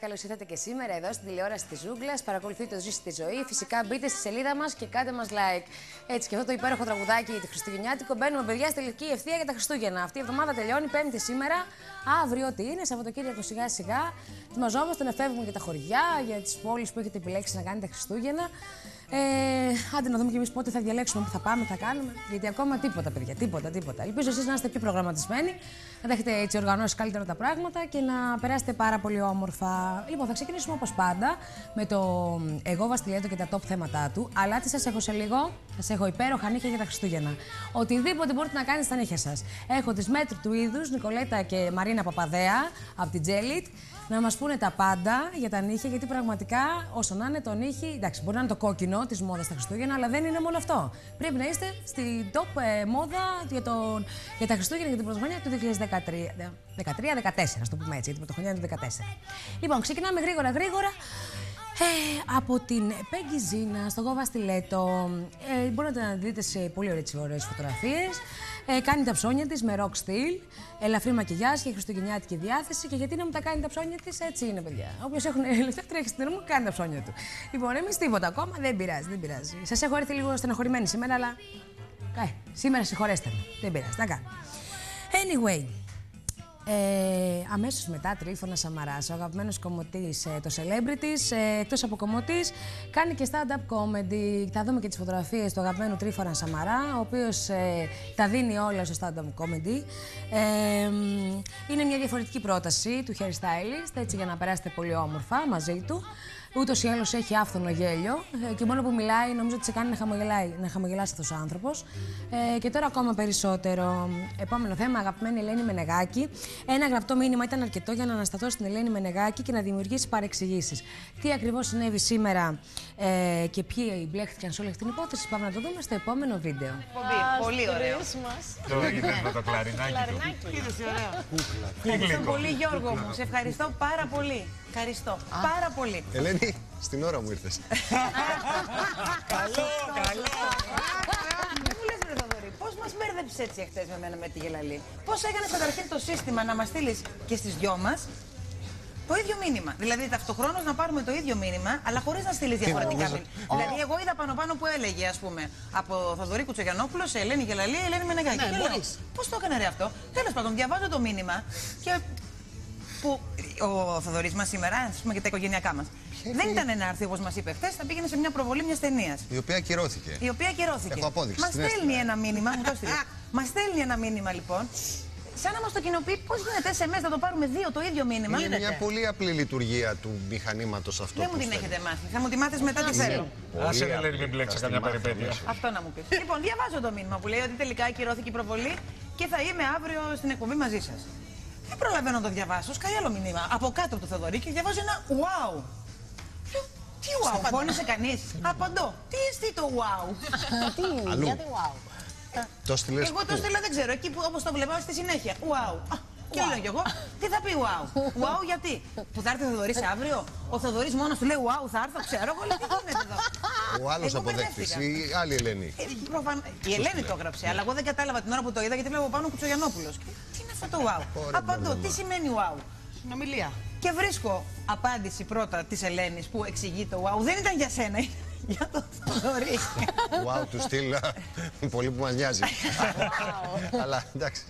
Καλησπέρα, καλώς ήρθατε και σήμερα εδώ στην τηλεόραση της Ζούγκλας. Παρακολουθείτε το Ζήση τη Ζωή. Φυσικά μπείτε στη σελίδα μας και κάντε μας like. Έτσι και αυτό το υπέροχο τραγουδάκι τη Χριστουγεννιάτικο. Μπαίνουμε, παιδιά, στη τελική ευθεία για τα Χριστούγεννα. Αυτή η εβδομάδα τελειώνει, Πέμπτη σήμερα. Αύριο τι είναι, Σαββατοκύριακο σιγά σιγά. Ετοιμαζόμαστε να φεύγουμε για τα χωριά, για τις πόλεις που έχετε επιλέξει να κάνετε Χριστούγεννα. Ε, άντε να δούμε κι εμείς πότε θα διαλέξουμε, πού θα πάμε, θα κάνουμε. Γιατί ακόμα τίποτα, παιδιά, τίποτα, τίποτα. Ελπίζω εσείς να είστε πιο προγραμματισμένοι, να τα έχετε έτσι οργανώσει καλύτερα τα πράγματα και να περάσετε πάρα πολύ όμορφα. Λοιπόν, θα ξεκινήσουμε όπως πάντα με το εγώ Βαστιλέτο και τα top θέματα του. Αλλά τι σας έχω σε λίγο, σας έχω υπέροχα νύχια για τα Χριστούγεννα. Οτιδήποτε μπορείτε να κάνετε στα νύχια σας. Έχω τις μέτρου του είδους Νικολέτα και Μαρίνα Παπαδέα από την Τζέλιτ να μας πούνε τα πάντα για τα νύχια, γιατί πραγματικά όσο να είναι το νύχι, εντάξει, μπορεί να είναι το κόκκινο της μόδας τα Χριστούγεννα, αλλά δεν είναι μόνο αυτό. Πρέπει να είστε στην top ε, μόδα για, τον, για τα Χριστούγεννα για την πρωτοχρονιά του 2013. 13-14, ας το πούμε έτσι, για την πρωτοχρονιά του 2014. Λοιπόν, ξεκινάμε γρήγορα γρήγορα. Ε, από την Πέγγι Ζήνα στο Γόβα Στιλέτο. Ε, μπορείτε να δείτε σε πολύ ωραίες φωτογραφίες. Ε, κάνει τα ψώνια της με rock style, ελαφρύ μακιγιάζ και χριστουγεννιάτικη διάθεση. Και γιατί να μου τα κάνει τα ψώνια της, έτσι είναι, παιδιά. Όποιος έχουν λεφτά τρέχει στην μου, κάνει τα ψώνια του. Λοιπόν, εμείς τίποτα ακόμα, δεν πειράζει, δεν πειράζει. Σας έχω έρθει λίγο στεναχωρημένη σήμερα, αλλά. Ε, σήμερα συγχωρέστε με. Δεν πειράζει, τα κάνω. Anyway, ε, Αμέσως μετά, Τρίφωνα Σαμαράς, ο αγαπημένος κομμωτής, ε, το celebrity, ε, εκτός από κομμωτής, κάνει και stand-up comedy. Θα δούμε και τις φωτογραφίες του αγαπημένου Τρίφωνα Σαμαρά, ο οποίος ε, τα δίνει όλα στο stand-up comedy. Ε, είναι μια διαφορετική πρόταση του hairstylist, έτσι για να περάσετε πολύ όμορφα μαζί του. Ούτως ή άλλως έχει άφθονο γέλιο ε, και μόνο που μιλάει νομίζω ότι σε κάνει να, χαμογελάει, να χαμογελάσει αυτός ο άνθρωπος. Ε, και τώρα ακόμα περισσότερο. Επόμενο θέμα, αγαπημένη Ελένη Μενεγάκη. Ένα γραπτό μήνυμα ήταν αρκετό για να ανασταθώ στην Ελένη Μενεγάκη και να δημιουργήσει παρεξηγήσεις. Τι ακριβώς συνέβη σήμερα ε, και ποιοι μπλέχτηκαν σε όλη αυτή την υπόθεση, πάμε να το δούμε στο επόμενο βίντεο. Πολύ ωραίο. Το έγινε με το κλαρινάκι του. Ευχαριστώ πολύ, Γιώργο μου. Σε ευχαριστώ πάρα πολύ. Ευχαριστώ πάρα πολύ. Ελένη, στην ώρα μου ήρθες. Καλό, καλό. Δεν μου λες ρε Θοδωρή, πώς μας μπέρδεψες έτσι εχθές με μένα με τη γελαλή; Πώς έκανες καταρχήν το σύστημα να μας στείλεις και στις δυο μας το ίδιο μήνυμα; Δηλαδή ταυτοχρόνως να πάρουμε το ίδιο μήνυμα, αλλά χωρίς να στείλεις διαφορετικά μήνυμα. Δηλαδή, εγώ είδα πάνω-πάνω που έλεγε, ας πούμε, από Θοδωρή Κουτσογιανόπουλος σε Ελένη Γελαλή, Ελένη Μενεγάκη. Ναι, Πώς το έκανε ρε αυτό; Τέλος πάντων, διαβάζω το μήνυμα και που ο Θοδωρής μας σήμερα, ας πούμε και τα οικογενειακά μας. Δεν ήταν να έρθει όπως μας είπε χθες, θα πήγαινε σε μια προβολή μιας ταινίας. Η οποία ακυρώθηκε. Η οποία ακυρώθηκε. Έχω απόδειξη. Μας στέλνει ένα μήνυμα. Μας στέλνει ένα μήνυμα λοιπόν. Σαν να μας το κοινοποιεί, πώς γίνεται SMS, θα το πάρουμε δύο το ίδιο μήνυμα; Είναι μια πολύ απλή λειτουργία του μηχανήματος αυτό. Δεν μου την έχετε μάθει. Θα μου τη μάθεις μετά τι θέλω. Άσε ρε λέει μην μπλέξει καμιά περιπέτεια. Αυτό να μου πεις. λοιπόν, διαβάζω το μήνυμα που λέει ότι τελικά ακυρώθηκε η προβολή και θα είμαι αύριο στην εκπομπή μαζί σας. Δεν προλαβαίνω να το διαβάσω. Σκάει άλλο μήνυμα. Από κάτω από το Θεοδωρή και διαβάζω ένα wow. Τι wow, πόνισε κανείς. Απαντώ. Τι εστί το wow. Τι, γιατί wow. Το στείλες Εγώ το στείλα δεν ξέρω. Εκεί που όπως το βλέπω στη συνέχεια. Wow. Και λέω κι εγώ, τι θα πει wow. Wow γιατί; Που θα έρθει ο Θοδωρή αύριο; Ο Θοδωρή μόνος του λέει wow, θα έρθω, ξέρω εγώ. τι γίνεται εδώ. Ο άλλος αποδέκτης, η άλλη Ελένη. Ε, η Ελένη το έγραψε, αλλά εγώ δεν κατάλαβα την ώρα που το είδα γιατί βλέπω πάνω Κουτσογιανόπουλος. Τι είναι αυτό το wow. Απαντώ, τι σημαίνει wow; Συνομιλία. Και βρίσκω απάντηση πρώτα της Ελένης που εξηγεί το wow. Δεν ήταν για σένα, για το Θοδωρή. Wow, του στείλα. Πολύ που μας νοιάζει. Αλλά εντάξει.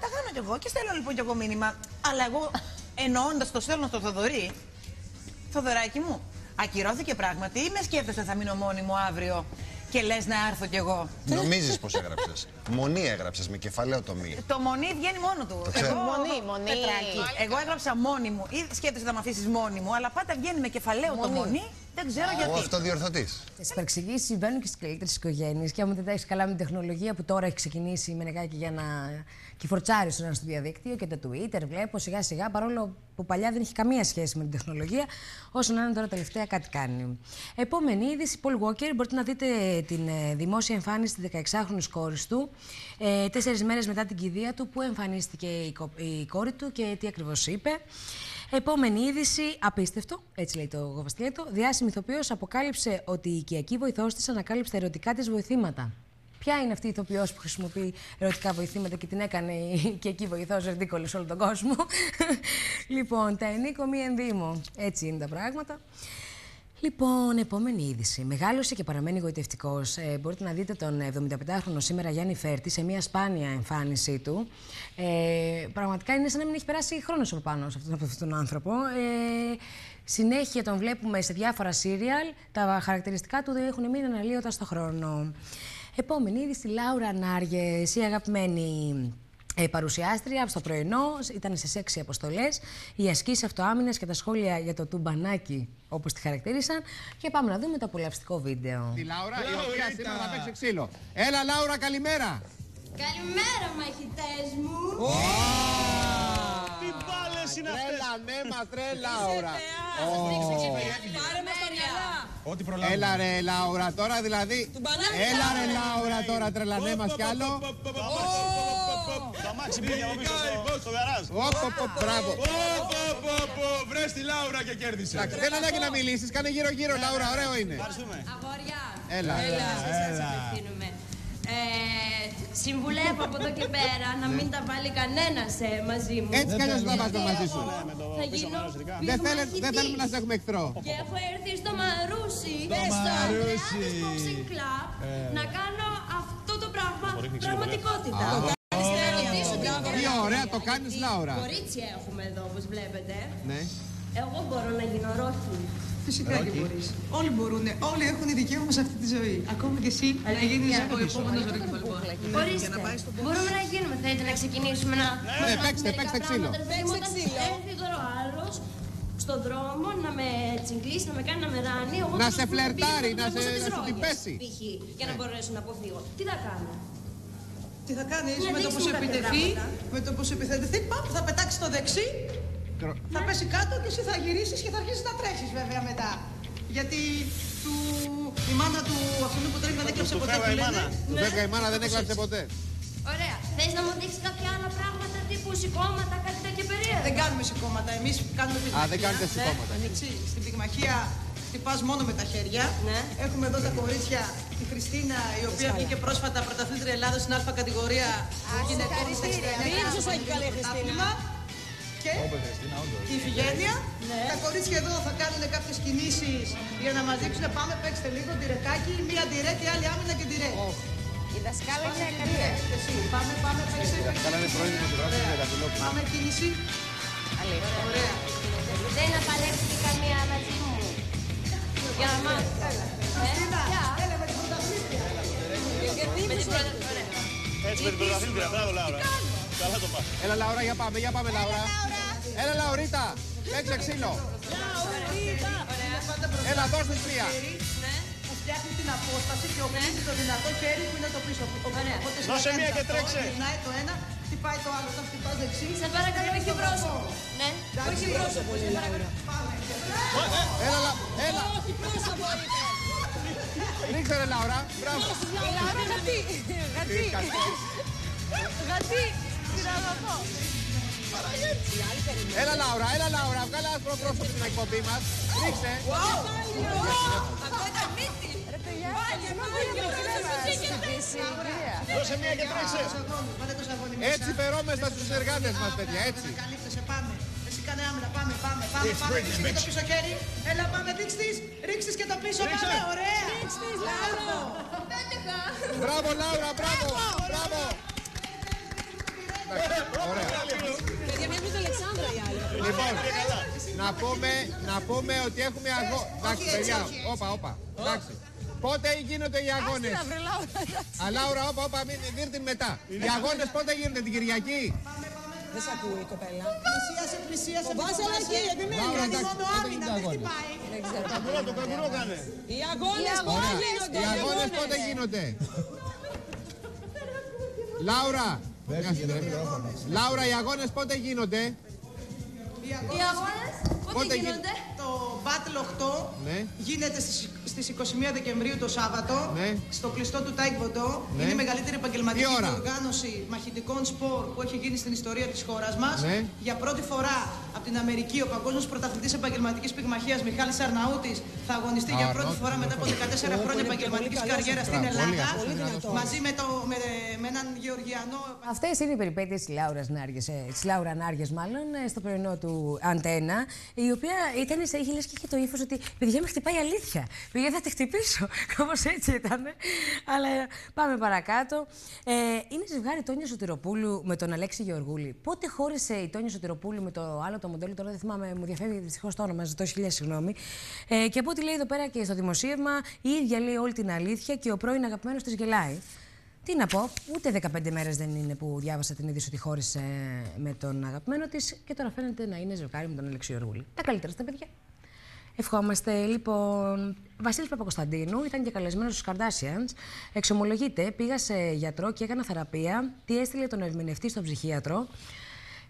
Τα κάνω κι εγώ και στέλνω λοιπόν κι εγώ μήνυμα. Αλλά εγώ εννοώντας το στέλνω στο Θοδωρή. Θοδωράκι μου, ακυρώθηκε πράγματι ή με σκέφτεσαι θα μείνω μόνη μου αύριο και λες να έρθω κι εγώ. Νομίζεις πως έγραψες. Μονή έγραψες με κεφαλαίο το μη. Το μονή βγαίνει μόνο του. ξέρω. Μονή, μονή. Εγώ έγραψα μόνη μου. Ή σκέφτεσαι να με αφήσεις μόνη μου, αλλά πάντα βγαίνει με κεφαλαίο το μονή. Δεν ξέρω Ο γιατί. αυτοδιορθωτής. Τις παρεξηγήσει συμβαίνουν και στις καλύτερες οικογένειες. Και άμα δεν τα έχεις καλά με την τεχνολογία που τώρα έχει ξεκινήσει η Μενεγάκη για να κυφορτσάρει στο διαδίκτυο και το Twitter, βλέπω σιγά σιγά παρόλο που παλιά δεν είχε καμία σχέση με την τεχνολογία, όσο να είναι τώρα τελευταία κάτι κάνει. Επόμενη είδηση, Paul Walker, μπορείτε να δείτε την ε, δημόσια εμφάνιση της 16χρονη κόρης του, ε, τέσσερις μέρες μετά την κηδεία του, που εμφανίστηκε η, κο- η κόρη του και τι ακριβώς είπε. Επόμενη είδηση, απίστευτο, έτσι λέει το γοβαστιέτο. Διάσημη ηθοποιός αποκάλυψε ότι η οικιακή βοηθός της ανακάλυψε τα ερωτικά της βοηθήματα. Ποια είναι αυτή η ηθοποιός που χρησιμοποιεί ερωτικά βοηθήματα και την έκανε η- και εκεί βοηθός Ζερντίκολη σε όλο τον κόσμο; λοιπόν, τα ενίκο μη ενδύμω. Έτσι είναι τα πράγματα. Λοιπόν, επόμενη είδηση. Μεγάλωσε και παραμένει γοητευτικό. Ε, μπορείτε να δείτε τον 75χρονο σήμερα Γιάννη Φέρτη σε μια σπάνια εμφάνισή του. Ε, πραγματικά είναι σαν να μην έχει περάσει χρόνος από πάνω σε αυτόν, από αυτόν τον άνθρωπο. Ε, συνέχεια τον βλέπουμε σε διάφορα σύριαλ. Τα χαρακτηριστικά του δεν έχουν μείνει αναλύοντα στο χρόνο. Επόμενη είδηση, Λάουρα Νάργες, η αγαπημένη ε, παρουσιάστρια στο πρωινό, ήταν σε έξι αποστολές. Οι ασκήσεις αυτοάμυνας και τα σχόλια για το τουμπανάκι, όπως τη χαρακτήρισαν. Και πάμε να δούμε το απολαυστικό βίντεο. Τη Λάουρα, η οποία σήμερα θα παίξει ξύλο. Έλα, Λάουρα, καλημέρα. Καλημέρα μαχητές μου. Τι μπάλες είναι αυτές; Τρέλα, ναι, μα τρέλα, Λάουρα. Πάρε μας τα μυαλά. Ό,τι προλάβουμε. Έλα ρε Λάουρα, τώρα δηλαδή. Έλα ρε Λάουρα, τώρα τρελανέ μας κι άλλο. Το αμάξι πήγε από πίσω στο- στο γαράζ. Οπ, οπ, οπ, μπράβο. Βρες τη Λάουρα και κέρδισε. Εντάξει, δεν ανάγκη να μιλήσεις, κάνε γύρω-γύρω, Λάουρα, ωραίο είναι. Ευχαριστούμε. Αγόρια. Έλα. σε εσάς απευθύνομαι. Ε, συμβουλεύω από εδώ και πέρα να μην τα βάλει κανένας ε, μαζί μου. Έτσι κι αλλιώς θα βάζουμε μαζί σου. Με το Θα πίσω γίνω μέρος ειδικά. Δεν θέλε- πυρομαχητής. δεν θέλουμε να σε έχουμε εχθρό. Και έχω έρθει στο Μαρούσι, στο Μαρούσι. Ανδρεάδες Boxing Club, να κάνω αυτό το πράγμα ξύλο, πραγματικότητα. Να ρωτήσω την Τι ωραία το κάνεις, Λάουρα. Κορίτσια έχουμε εδώ, όπως βλέπετε. Ναι. Εγώ μπορώ να γίνω ρόκι. Φυσικά και μπορείς. Όλοι μπορούν. Όλοι έχουν δικαίωμα σε αυτή τη ζωή. Ακόμα και εσύ να γίνεις ο επόμενο Ρόκι Μπαλμπόα. Ορίστε, μπορούμε να γίνουμε. Θέλετε να ξεκινήσουμε να. Ναι, παίξτε, παίξτε ξύλο. Παίξτε ξύλο. Έρθει τώρα ο άλλος στον δρόμο να με τσιγκλίσει, να με κάνει να με ράνει. Εγώ Να θα σε του φλερτάρει, πηγαίνω να στον σε- δρόμο να σου της την ρόγιας, πέσει. π.χ. για να μπορέσω να αποφύγω. Τι θα κάνω; Τι θα κάνεις Ναι, με το που δείξτε σε μου κάποια επιτεθεί, πράγματα. με το που σε επιθετηθεί, παπ, θα πετάξεις το δεξί, θα πέσει κάτω και εσύ θα γυρίσεις και θα αρχίσεις να τρέχεις βέβαια μετά. Γιατί του, η μάνα του αυτού που τρέχει δεν έκλαψε του ποτέ. φεύγα που η λένε; μάνα. Του Βέγγα η μάνα δεν έκλαψε ποτέ. Ωραία. Θες να μου δείξεις κάποια άλλα πράγματα τύπου σηκώματα, κάτι τέτοιο περίεργο; Δεν κάνουμε σηκώματα. Εμείς κάνουμε πυγμαχία. δεν κάνετε σηκώματα. Ναι. Έτσι, στην πυγμαχία χτυπάς μόνο με τα χέρια. Ναι. Έχουμε εδώ τα κορίτσια, τη Χριστίνα, η οποία βγήκε πρόσφατα πρωταθλήτρια Ελλάδα στην Α κατηγορία γυναικών στα 69 Και η Ιφηγένεια. Τα κορίτσια εδώ θα κάνουν κάποιες κινήσεις για να μα δείξουν. Πάμε, παίξτε λίγο τυρεκάκι. Μία τυρέ και άλλη άμυνα και τυρέ. Η δασκάλα είναι καλή. Εσύ, πάμε, πάμε, παίξτε. Καλά είναι πρώην δημοσιογράφος για τα φιλόπουλα. Πάμε κίνηση. Ωραία. Δεν να παλέψει και καμία μαζί μου. Για να μάθω. Ε, ποια; Έλα με την πρωταθλήτρια. Με την πρώτη. Ωραία. Έτσι με την πρωταθλήτρια. Μπράβο, Λάουρα. Καλά το πας. Έλα Λάουρα, για πάμε, για πάμε Λάουρα. Έλα Λαουρίτα, παίξε ξύλο. Έλα, δώσ' της μία. που φτιάχνει την απόσταση και οπλίζει το δυνατό χέρι που είναι το πίσω. Ωραία. Οπότε Δώσε σιγά μία κάνεις και αυτό, τρέξε. Γυρνάει το ένα, χτυπάει το άλλο. Όταν χτυπάς δεξί. Σε παρακαλώ, όχι πρόσωπο. Ναι, όχι πρόσωπο. Σε παρακαλώ. Έλα, Λα- έλα. Ρίξε ρε Λάουρα, μπράβο. Έλα Λάουρα, έλα Λάουρα, βγάλε άσπρο πρόσωπο στην εκπομπή μας. Ρίξε. Δώσε μία και τρέξε. Βάλε το σαγόνι Έτσι φερόμαστε στους συνεργάτες μας, παιδιά, έτσι. Καλύπτεσαι, πάμε. Εσύ κάνε άμυνα, πάμε, πάμε, πάμε, πάμε. Ρίξτε και το πίσω χέρι. Έλα, πάμε, δείξ' της. Ρίξ' της και το πίσω, πάμε, ωραία. Ρίξ' της, Λάουρα. Μπράβο Λάουρα, μπράβο, μπράβο. Εντάξει, Ωραία. Λοιπόν, να πούμε, να πούμε ότι έχουμε αγώ... Εντάξει, παιδιά, όπα, όπα. Εντάξει. Πότε γίνονται οι αγώνες; Α, Λάουρα, όπα, όπα, μην δίρτην μετά. Οι αγώνες πότε γίνονται, την Κυριακή; Δεν σ' ακούει η κοπέλα. Πλησίασε, πλησίασε. Βάζε ένα εκεί, επιμένει. Λάουρα, Κάνει εντάξει, μόνο πότε άμυνα, γίνονται οι δεν αγώνες; χτυπάει. Καγκουρό, το καγκουρό κάνε. Οι αγώνες πώς Ωραία. γίνονται. Οι αγώνες πότε γίνονται; Λάουρα. Λάουρα, οι αγώνες πότε γίνονται; Οι αγώνες Πότε πότε γίν- γίνονται; Το Battle 8 Ναι. γίνεται στις, στις 21 Δεκεμβρίου το Σάββατο Ναι. στο κλειστό του Τάε Κβον Ντο. Ναι. Είναι η μεγαλύτερη επαγγελματική Τι ώρα; οργάνωση μαχητικών σπορ που έχει γίνει στην ιστορία της χώρας μας. Ναι. Για πρώτη φορά από την Αμερική, ο παγκόσμιος πρωταθλητής επαγγελματικής πυγμαχίας Μιχάλης Αρναούτης θα αγωνιστεί για πρώτη φορά μετά από 14 χρόνια επαγγελματικής καριέρας στην Ελλάδα. Μαζί με, το, με, με έναν Γεωργιανό. Αυτές είναι οι περιπέτειες της Λάουρας Νάργες, της Λάουρα Νάργες, μάλλον, ε, στο πρωινό του Αντένα, η οποία ήταν σε είχε λες και είχε το ύφος ότι παιδιά με χτυπάει αλήθεια. Παιδιά θα τη χτυπήσω. Κάπως έτσι ήταν. Αλλά πάμε παρακάτω. Ε, είναι ζευγάρι Τόνια Σωτηροπούλου με τον Αλέξη Γεωργούλη. Πότε χώρισε η Τόνια Σωτηροπούλου με το άλλο το μοντέλο, τώρα δεν θυμάμαι, μου διαφεύγει δυστυχώς το όνομα, ζητώ χιλιά συγγνώμη. Ε, και από ό,τι λέει εδώ πέρα και στο δημοσίευμα, η ίδια λέει όλη την αλήθεια και ο πρώην αγαπημένος της γελάει. Τι να πω, ούτε 15 μέρες δεν είναι που διάβασα την είδηση ότι χώρισε με τον αγαπημένο της και τώρα φαίνεται να είναι ζευγάρι με τον Αλέξη Γεωργούλη. Τα καλύτερα στα παιδιά. Ευχόμαστε λοιπόν. Βασίλης Παπακοσταντίνου ήταν και καλεσμένος στους Καρδάσιαντ. Εξομολογείται, πήγα σε γιατρό και έκανα θεραπεία. Τι έστειλε τον ερμηνευτή στον ψυχίατρο.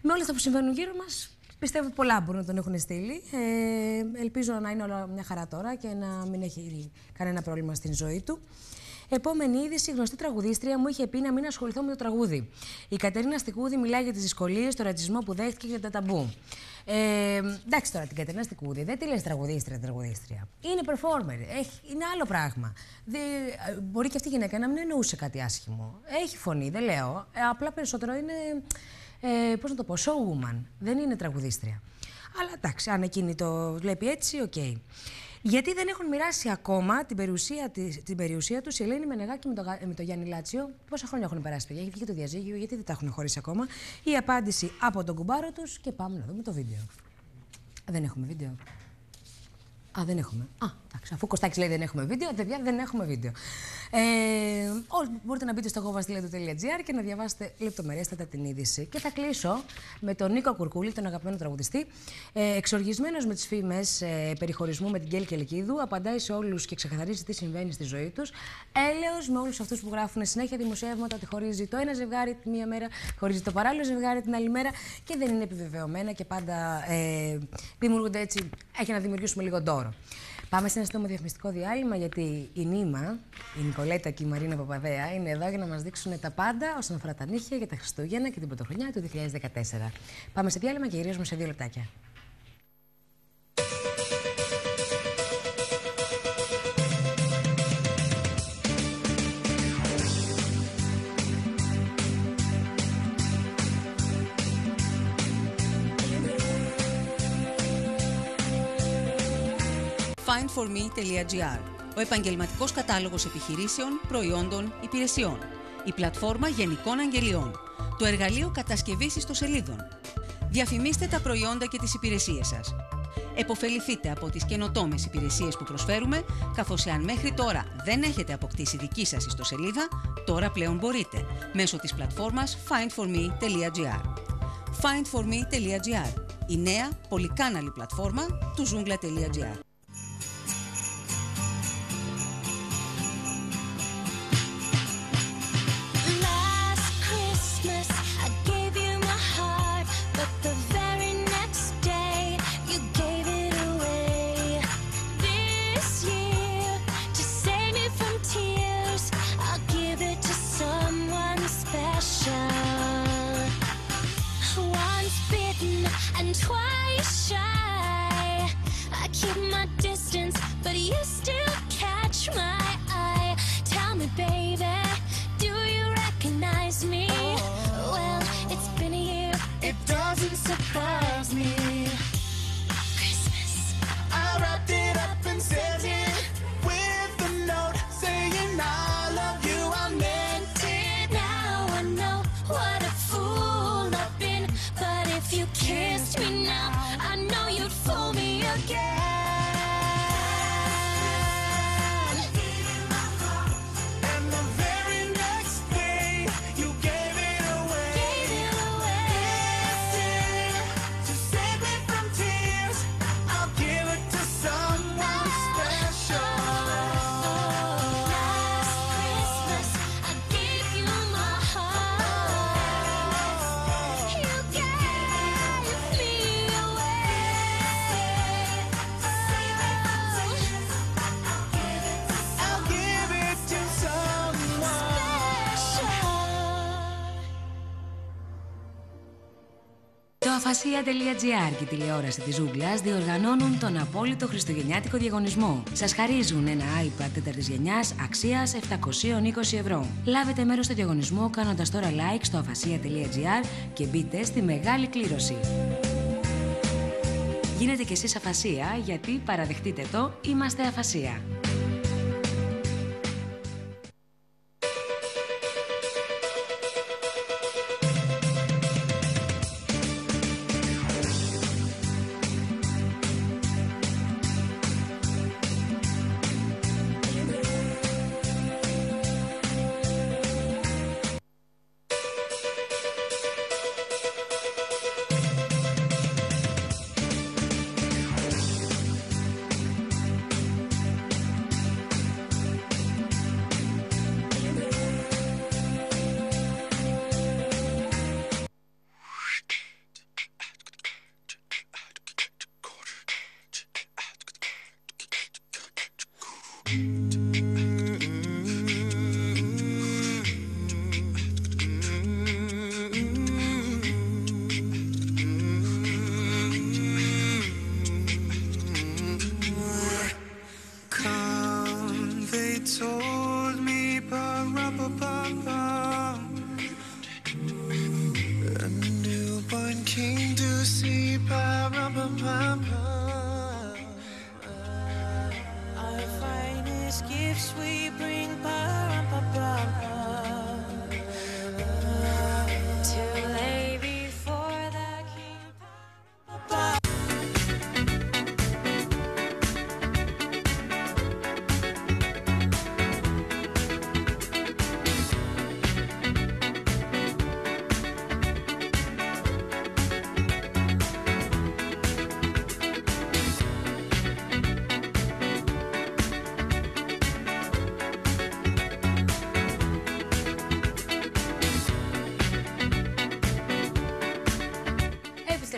Με όλα αυτά που συμβαίνουν γύρω μας, πιστεύω πολλά μπορούν να τον έχουν στείλει. Ε, ελπίζω να είναι όλα μια χαρά τώρα και να μην έχει κανένα πρόβλημα στην ζωή του. Επόμενη είδηση, η γνωστή τραγουδίστρια μου είχε πει να μην ασχοληθώ με το τραγούδι. Η Κατερίνα Στικούδη μιλάει για τις δυσκολίες, το ρατσισμό που δέχτηκε και τα ταμπού. Ε, εντάξει τώρα, την Κατερίνα Στικούδη δεν τη λες τραγουδίστρια, τραγουδίστρια. Είναι performer, έχει, είναι άλλο πράγμα. Δε, μπορεί και αυτή η γυναίκα να μην εννοούσε κάτι άσχημο. Έχει φωνή, δεν λέω. Ε, απλά περισσότερο είναι. Ε, Πώς να το πω, showwoman. Δεν είναι τραγουδίστρια. Αλλά εντάξει, αν εκείνη το βλέπει έτσι, OK. Okay. Γιατί δεν έχουν μοιράσει ακόμα την περιουσία, την περιουσία τους η Ελένη Μενεγάκη με το, με το Γιάννη Λάτσιο. Πόσα χρόνια έχουν περάσει, παιδιά, έχει βγει το διαζύγιο, γιατί δεν τα έχουν χωρίσει ακόμα. Η απάντηση από τον κουμπάρο τους και πάμε να δούμε το βίντεο. Δεν έχουμε βίντεο. Α, δεν έχουμε. Α, εντάξει, αφού Κωστάκης λέει δεν έχουμε βίντεο, παιδιά δεν έχουμε βίντεο. Ε, όλοι μπορείτε να μπείτε στο govastileto.gr και να διαβάσετε λεπτομερέστατα την είδηση. Και θα κλείσω με τον Νίκο Κουρκούλη, τον αγαπημένο τραγουδιστή. Ε, Εξοργισμένος με τις φήμες ε, περιχωρισμού με την Κέλη Κελικίδου, απαντάει σε όλους και ξεκαθαρίζει τι συμβαίνει στη ζωή τους. Έλεος με όλους αυτούς που γράφουν συνέχεια δημοσιεύματα ότι χωρίζει το ένα ζευγάρι τη μία μέρα, χωρίζει το παράλληλο ζευγάρι την άλλη μέρα και δεν είναι επιβεβαιωμένα και πάντα ε, δημιουργούνται έτσι. Έχει να δημιουργήσουμε λίγο ντόρο. Πάμε σε ένα σύντομο διαφημιστικό διάλειμμα γιατί η Νίμα, η Νικολέτα και η Μαρίνα Παπαδέα είναι εδώ για να μας δείξουν τα πάντα όσον αφορά τα νύχια για τα Χριστούγεννα και την πρωτοχρονιά του 2014. Πάμε σε διάλειμμα και γυρίζουμε σε δύο λεπτάκια. findforme.gr Ο επαγγελματικός κατάλογος επιχειρήσεων, προϊόντων, υπηρεσιών. Η πλατφόρμα γενικών αγγελιών. Το εργαλείο κατασκευής ιστοσελίδων. Διαφημίστε τα προϊόντα και τις υπηρεσίες σας. Εποφεληθείτε από τις καινοτόμες υπηρεσίες που προσφέρουμε, καθώς εάν μέχρι τώρα δεν έχετε αποκτήσει δική σας ιστοσελίδα, τώρα πλέον μπορείτε, μέσω της πλατφόρμας findforme.gr. findforme.gr Η νέα πολυκάναλη πλατφόρμα του zoomla.gr. Αφασία.gr και η τηλεόραση της Ζούγκλας διοργανώνουν τον απόλυτο χριστουγεννιάτικο διαγωνισμό. Σας χαρίζουν ένα iPad τέταρτης γενιάς αξίας 720 ευρώ. Λάβετε μέρος στο διαγωνισμό κάνοντας τώρα like στο αφασία.gr και μπείτε στη μεγάλη κλήρωση. Γίνετε κι εσείς αφασία γιατί παραδεχτείτε το, είμαστε αφασία.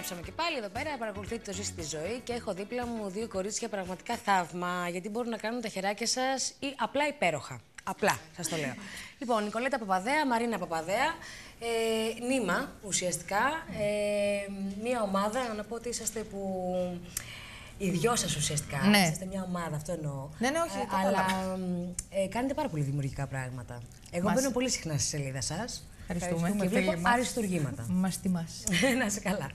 Επιστρέψαμε και πάλι εδώ πέρα, παρακολουθείτε το ζήσει τη ζωή και έχω δίπλα μου δύο κορίτσια πραγματικά θαύμα γιατί μπορούν να κάνουν τα χεράκια σας ή απλά υπέροχα. Απλά, σας το λέω. λοιπόν, Νικολέτα Παπαδέα, Μαρίνα Παπαδέα, ε, νήμα ουσιαστικά. Ε, μία ομάδα, να πω ότι είσαστε που. Οι δυο σας ουσιαστικά. Ναι. Είστε μια ομάδα, αυτό εννοώ. Ναι, ναι, όχι, Ε, κατάλαβα. αλλά ε, κάνετε πάρα πολύ δημιουργικά πράγματα. Εγώ Μας- μπαίνω πολύ συχνά στη σελίδα σας. Ευχαριστούμε, και φίλοι βλέπω μας. αριστουργήματα. Μας τιμάς. να είσαι καλά.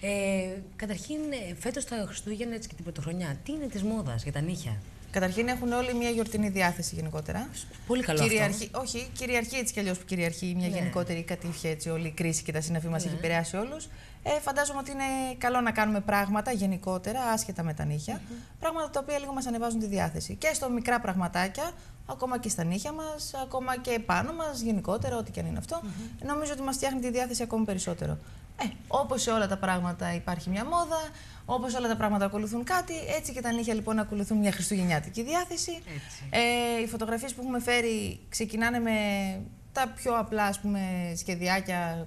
Ε, καταρχήν, φέτος τα Χριστούγεννα έτσι και την Πρωτοχρονιά, τι είναι της μόδας για τα νύχια; Καταρχήν έχουν όλοι μια γιορτινή διάθεση γενικότερα. Πολύ καλό κυριαρχεί, Όχι, κυριαρχεί έτσι κι αλλιώς που κυριαρχεί μια Ναι. γενικότερη κατήφια έτσι όλη η κρίση και τα συναφή μας έχει επηρεάσει όλους. Ε, φαντάζομαι ότι είναι καλό να κάνουμε πράγματα γενικότερα, άσχετα με τα νυχια Πράγματα τα οποία λίγο μας ανεβάζουν τη διάθεση. Και στο μικρά πραγματάκια, ακόμα και στα νύχια μας, ακόμα και πάνω μας, γενικότερα, ό,τι και αν είναι αυτό. Νομίζω ότι μας φτιάχνει τη διάθεση ακόμη περισσότερο. Ε, όπως σε όλα τα πράγματα υπάρχει μια μόδα, όπως όλα τα πράγματα ακολουθούν κάτι, έτσι και τα νύχια λοιπόν ακολουθούν μια χριστουγεννιάτικη διάθεση. Ε, οι φωτογραφίες που έχουμε φέρει ξεκινάνε με τα πιο απλά ας πούμε, σχεδιάκια,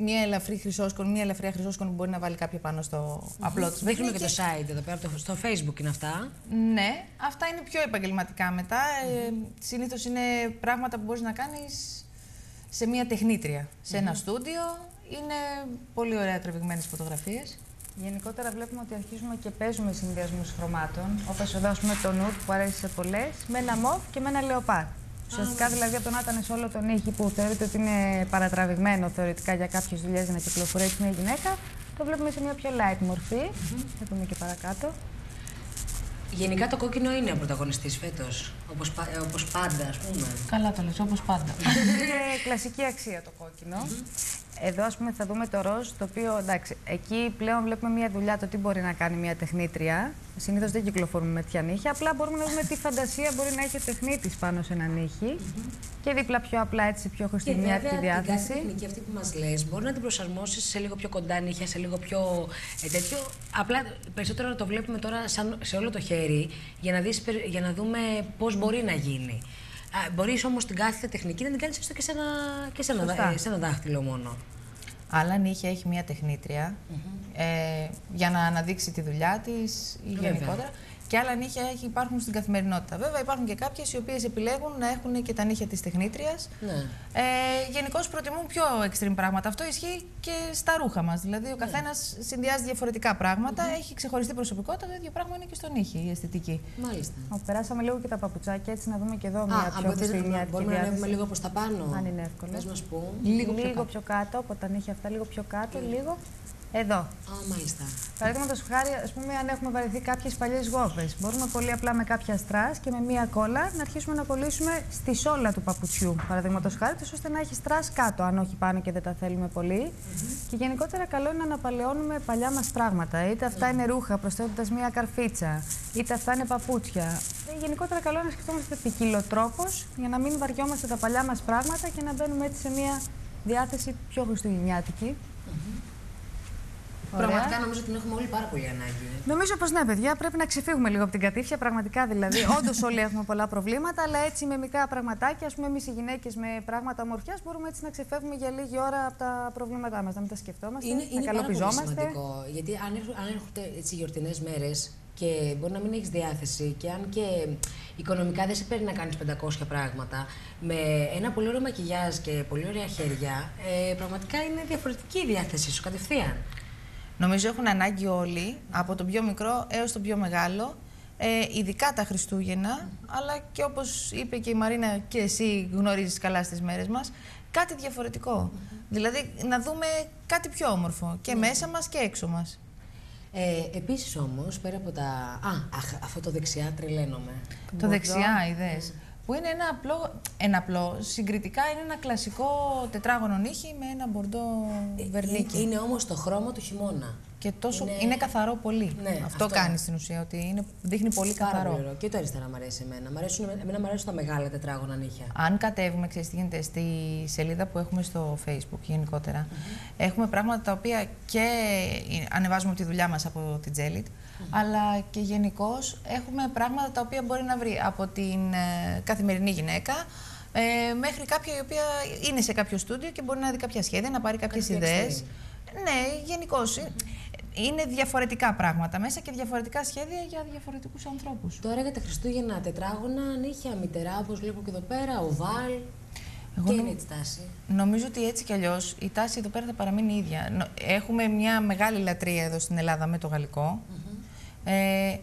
μια ελαφρύ χρυσόσκονη, μια ελαφριά χρυσόσκονη που μπορεί να βάλει κάποια πάνω στο απλό της Δείχνουμε και παιχνίδι. το site εδώ πέρα, το- στο facebook είναι αυτά. Ναι, αυτά είναι πιο επαγγελματικά μετά. Ε, συνήθως είναι πράγματα που μπορείς να κάνεις σε μια τεχνήτρια, σε ένα στούντιο. Είναι πολύ ωραία τραβηγμένες φωτογραφίες. Γενικότερα βλέπουμε ότι αρχίζουμε και παίζουμε συνδυασμούς χρωμάτων. Όπως εδώ, ας πούμε, το νουτ που αρέσει σε πολλές, με ένα μοβ και με ένα λεοπάρ. Ουσιαστικά δηλαδή από το να ήταν σε όλο τον ήχη που θεωρείται ότι είναι παρατραβηγμένο θεωρητικά για κάποιες δουλειές για να κυκλοφορεί έτσι μια γυναίκα, το βλέπουμε σε μια πιο light μορφή. Θα δούμε και παρακάτω. Γενικά το κόκκινο είναι ο πρωταγωνιστής φέτος, όπως, πα- ε, όπως πάντα ας πούμε. Καλά το λες, όπως πάντα. Είναι κλασική αξία το κόκκινο. Εδώ, ας πούμε, θα δούμε το ροζ, το οποίο εντάξει, εκεί πλέον βλέπουμε μια δουλειά το τι μπορεί να κάνει μια τεχνήτρια. Συνήθως δεν κυκλοφορούμε με τέτοια νύχια. Απλά μπορούμε να δούμε τι φαντασία μπορεί να έχει ο τεχνίτης πάνω σε ένα νύχι. Και δίπλα πιο απλά έτσι, πιο Και χριστουγεννιάτικη βέβαια την κάθε διάθεση. τεχνική αυτή που μας λες μπορεί να την προσαρμόσεις σε λίγο πιο κοντά νύχια, σε λίγο πιο ε, τέτοιο. Απλά περισσότερο να το βλέπουμε τώρα σαν, σε όλο το χέρι για να, δεις, περι- για να δούμε πώς μπορεί να γίνει. Α, μπορείς όμως την κάθε τεχνική να την κάνεις έστω και σε ένα, και σε ένα, δα- Σωστά. ε, σε ένα δάχτυλο μόνο. Άλλα νύχια έχει μια τεχνήτρια ε, για να αναδείξει τη δουλειά της ή Βέβαια. γενικότερα. Και άλλα νύχια έχει- υπάρχουν στην καθημερινότητα. Βέβαια, υπάρχουν και κάποιες οι οποίες επιλέγουν να έχουν και τα νύχια της τεχνήτριας. Ναι. Ε, Γενικώς προτιμούν πιο extreme πράγματα. Αυτό ισχύει και στα ρούχα μας. Δηλαδή, ο καθένας συνδυάζει διαφορετικά πράγματα, έχει ξεχωριστή προσωπικότητα. Το ίδιο πράγμα είναι και στον ήχη, η αισθητική. Μάλιστα. Ο, περάσαμε λίγο και τα παπουτσάκια, έτσι να δούμε και εδώ Α, μια αν πιο μπορείτε να- χριστουγεννιάτικη μπορούμε να ανέβουμε διάθεση. λίγο προς τα πάνω. Αν είναι εύκολο. Πες μας πού. Λίγο, πιο, κάτω. από τα νύχια αυτά, λίγο πιο κάτω, λίγο. Εδώ. Α, μάλιστα. Παραδείγματος χάρη, ας πούμε, αν έχουμε βαρεθεί κάποιες παλιές γόβε, μπορούμε πολύ απλά με κάποια στρά και με μία κόλλα να αρχίσουμε να κολλήσουμε στη σόλα του παπουτσιού. Παραδείγματος χάρη, τόσο ώστε να έχει στρά κάτω, αν όχι πάνω και δεν τα θέλουμε πολύ. Και γενικότερα, καλό είναι να αναπαλαιώνουμε παλιά μας πράγματα. Είτε αυτά είναι ρούχα, προσθέτοντας μία καρφίτσα, είτε αυτά είναι παπούτσια. Ε, Γενικότερα, καλό είναι να σκεφτόμαστε ποικιλοτρόπως για να μην βαριόμαστε τα παλιά μας πράγματα και να μπαίνουμε έτσι σε μία διάθεση πιο χριστουγεννιάτικη. Ωραία. Πραγματικά νομίζω ότι την έχουμε όλοι πάρα πολύ ανάγκη. Νομίζω πως ναι, παιδιά, πρέπει να ξεφύγουμε λίγο από την κατήφια. Πραγματικά δηλαδή. Όντως όλοι έχουμε πολλά προβλήματα, αλλά έτσι με μικρά πραγματάκια, ας πούμε, εμείς οι γυναίκες με πράγματα ομορφιάς μπορούμε έτσι να ξεφεύγουμε για λίγη ώρα από τα προβλήματά μας. Να μην τα σκεφτόμαστε, Είναι, να είναι πάρα πολύ καλοπιζόμαστε. σημαντικό. Γιατί αν, έρχο- αν έρχονται έτσι γιορτινές μέρες και μπορεί να μην έχεις διάθεση και αν και οικονομικά δεν σε παίρνει να κάνεις 500 πράγματα, με ένα πολύ ωραίο μακιγιάζ και πολύ ωραία χέρια, ε, πραγματικά είναι διαφορετική η διάθεσή σου κατευθείαν. Νομίζω έχουν ανάγκη όλοι, από τον πιο μικρό έως τον πιο μεγάλο, ε, ειδικά τα Χριστούγεννα, αλλά και όπως είπε και η Μαρίνα και εσύ γνωρίζεις καλά στις μέρες μας, κάτι διαφορετικό. Δηλαδή να δούμε κάτι πιο όμορφο και μέσα μας και έξω μας. Ε, Επίσης όμως, πέρα από τα. Α, αχ, αυτό το δεξιά τρελαίνομαι. Το δεξιά, είδες. Που είναι ένα απλό, ένα απλό, συγκριτικά είναι ένα κλασικό τετράγωνο νύχι με ένα μπορντό βερνίκι. Ε, Είναι όμως το χρώμα του χειμώνα. Και τόσο είναι, είναι- καθαρό πολύ. Ναι, αυτό, αυτό. κάνει στην ουσία, ότι είναι, δείχνει πολύ Πάρα καθαρό. πολύ ωραίο. Και το αριστερά μου αρέσει εμένα. Μ' αρέσουν, εμένα μου αρέσουν τα μεγάλα τετράγωνα νύχια. Αν κατέβουμε, ξέρεις τι γίνεται, στη σελίδα που έχουμε στο facebook γενικότερα, έχουμε πράγματα τα οποία και ανεβάζουμε από τη δουλειά μας από την Τζέλιτ, αλλά και γενικώς έχουμε πράγματα τα οποία μπορεί να βρει από την ε, καθημερινή γυναίκα ε, μέχρι κάποια η οποία είναι σε κάποιο στούντιο και μπορεί να δει κάποια σχέδια, να πάρει κάποιες Κάτι ιδέες. Ναι, γενικώς. Είναι διαφορετικά πράγματα μέσα και διαφορετικά σχέδια για διαφορετικούς ανθρώπους. Τώρα για τα Χριστούγεννα τετράγωνα, νύχια, μητερά, όπως βλέπω και εδώ πέρα, οβάλ. Εγώ και νο- είναι η τάση; Νομίζω ότι έτσι κι αλλιώς η τάση εδώ πέρα θα παραμείνει η ίδια. Νο- Έχουμε μια μεγάλη λατρεία εδώ στην Ελλάδα με το γαλλικο Ε,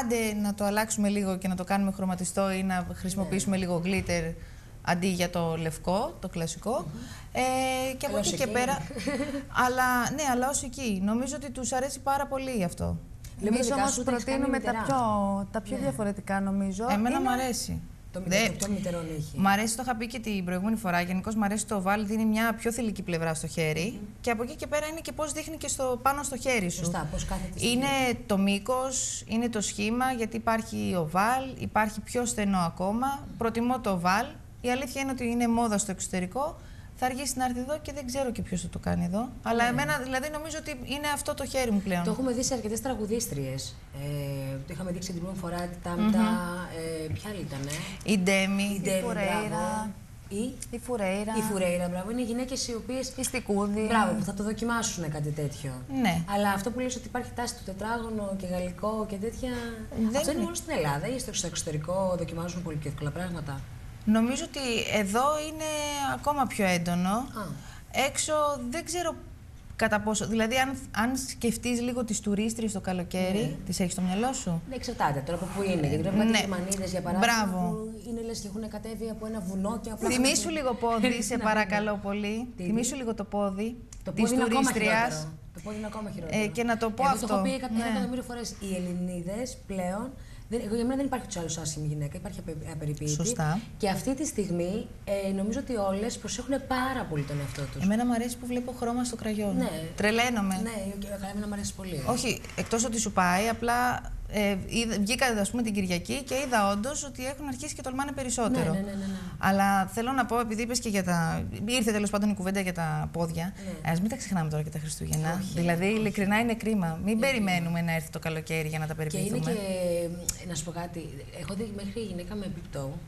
άντε να το αλλάξουμε λίγο και να το κάνουμε χρωματιστό ή να χρησιμοποιήσουμε λίγο glitter αντί για το λευκό, το κλασικό. Ε, και από Αλλά εκεί ως και εκεί. πέρα. αλλά ναι, αλλά ως εκεί. Νομίζω ότι τους αρέσει πάρα πολύ αυτό. Λέμε Εμείς δικά όμως σου τα έχεις προτείνουμε κάνει τα μητερά. πιο, τα πιο Ναι. διαφορετικά νομίζω. Εμένα Είναι- μου αρέσει. Το Δε- μητερό, το πιο μητερό νύχι. Μ' αρέσει, το είχα πει και την προηγούμενη φορά. Γενικώς μου αρέσει το oval, δίνει μια πιο θηλυκή πλευρά στο χέρι. Και από εκεί και πέρα είναι και πώς δείχνει και στο, πάνω στο χέρι σου. Σωστά, πώς κάθεται στη Είναι το μήκος, είναι το σχήμα, γιατί υπάρχει oval, υπάρχει πιο στενό ακόμα. Προτιμώ το oval. Η αλήθεια είναι ότι είναι μόδα στο εξωτερικό. Θα αργήσει να έρθει εδώ και δεν ξέρω και ποιος θα το κάνει εδώ. Αλλά εμένα δηλαδή νομίζω ότι είναι αυτό το χέρι μου πλέον. Το έχουμε δει σε αρκετές τραγουδίστριες. Ε, το είχαμε δείξει την προηγούμενη φορά τη Τάμτα. Μμμ. ε, ποια άλλη ήταν, ε; Η Ντέμι, Η Ντέμι, Φουρέιρα. μπράβο. Η, η Φουρέιρα. η Φουρέιρα, μπράβο. Είναι γυναίκες οι οποίες. Η Στικούδη. Μπράβο, που θα το δοκιμάσουν κάτι τέτοιο. Ναι. Αλλά αυτό που λες ότι υπάρχει τάση του τετράγωνο και γαλλικό και τέτοια. Δεν αυτό είναι είναι. μόνο στην Ελλάδα ή στο στο εξωτερικό δοκιμάζουν πολύ πιο εύκολα πράγματα; Νομίζω ότι εδώ είναι ακόμα πιο έντονο. Έξω δεν ξέρω κατά πόσο. Δηλαδή, αν, αν σκεφτείς λίγο τις τουρίστριες το καλοκαίρι, Ναι. τις έχεις στο μυαλό σου; Ναι, εξαρτάται τώρα από πού είναι. Γιατί βλέπω κάτι Ναι. Γερμανίδε για παράδειγμα. Μπράβο. Που είναι λες και έχουν κατέβει από ένα βουνό και απλά. Θυμήσου λίγο πόδι, σε Ναι, παρακαλώ πολύ. Τι, Θυμήσου τι; λίγο το πόδι Το της πόδι είναι ακόμα τουρίστρια. χειρότερο. Το πόδι είναι ακόμα χειρότερο. Ε, και να το πω εγώ αυτό. Το έχω πει ένα Ναι. εκατομμύριο φορές. Οι Ελληνίδες πλέον. Δεν, εγώ, για μένα δεν υπάρχει τους άλλους άσχημη γυναίκα, υπάρχει απε- απεριποίητη. Σωστά. Και αυτή τη στιγμή ε, νομίζω ότι όλες προσέχουν πάρα πολύ τον εαυτό τους. Εμένα μου αρέσει που βλέπω χρώμα στο κραγιόν. Ναι. Τρελαίνομαι. Ναι, και καλά, εμένα μου αρέσει πολύ. Όχι, εκτός ότι σου πάει, απλά ε, είδα- βγήκα ας πούμε, την Κυριακή και είδα όντως ότι έχουν αρχίσει και τολμάνε περισσότερο. Ναι, ναι, ναι, ναι, ναι. Αλλά θέλω να πω, επειδή είπες και για τα. ήρθε τέλος πάντων η κουβέντα για τα πόδια. Ναι. Α μην τα ξεχνάμε τώρα και τα Χριστούγεννα. Όχι. δηλαδή, ειλικρινά είναι κρίμα. Μην περιμένουμε να έρθει το καλοκαίρι για να τα Και είναι περιποιηθούμε. και. Να σου πω κάτι. Έχω δει μέχρι η γυναίκα με επιπτώ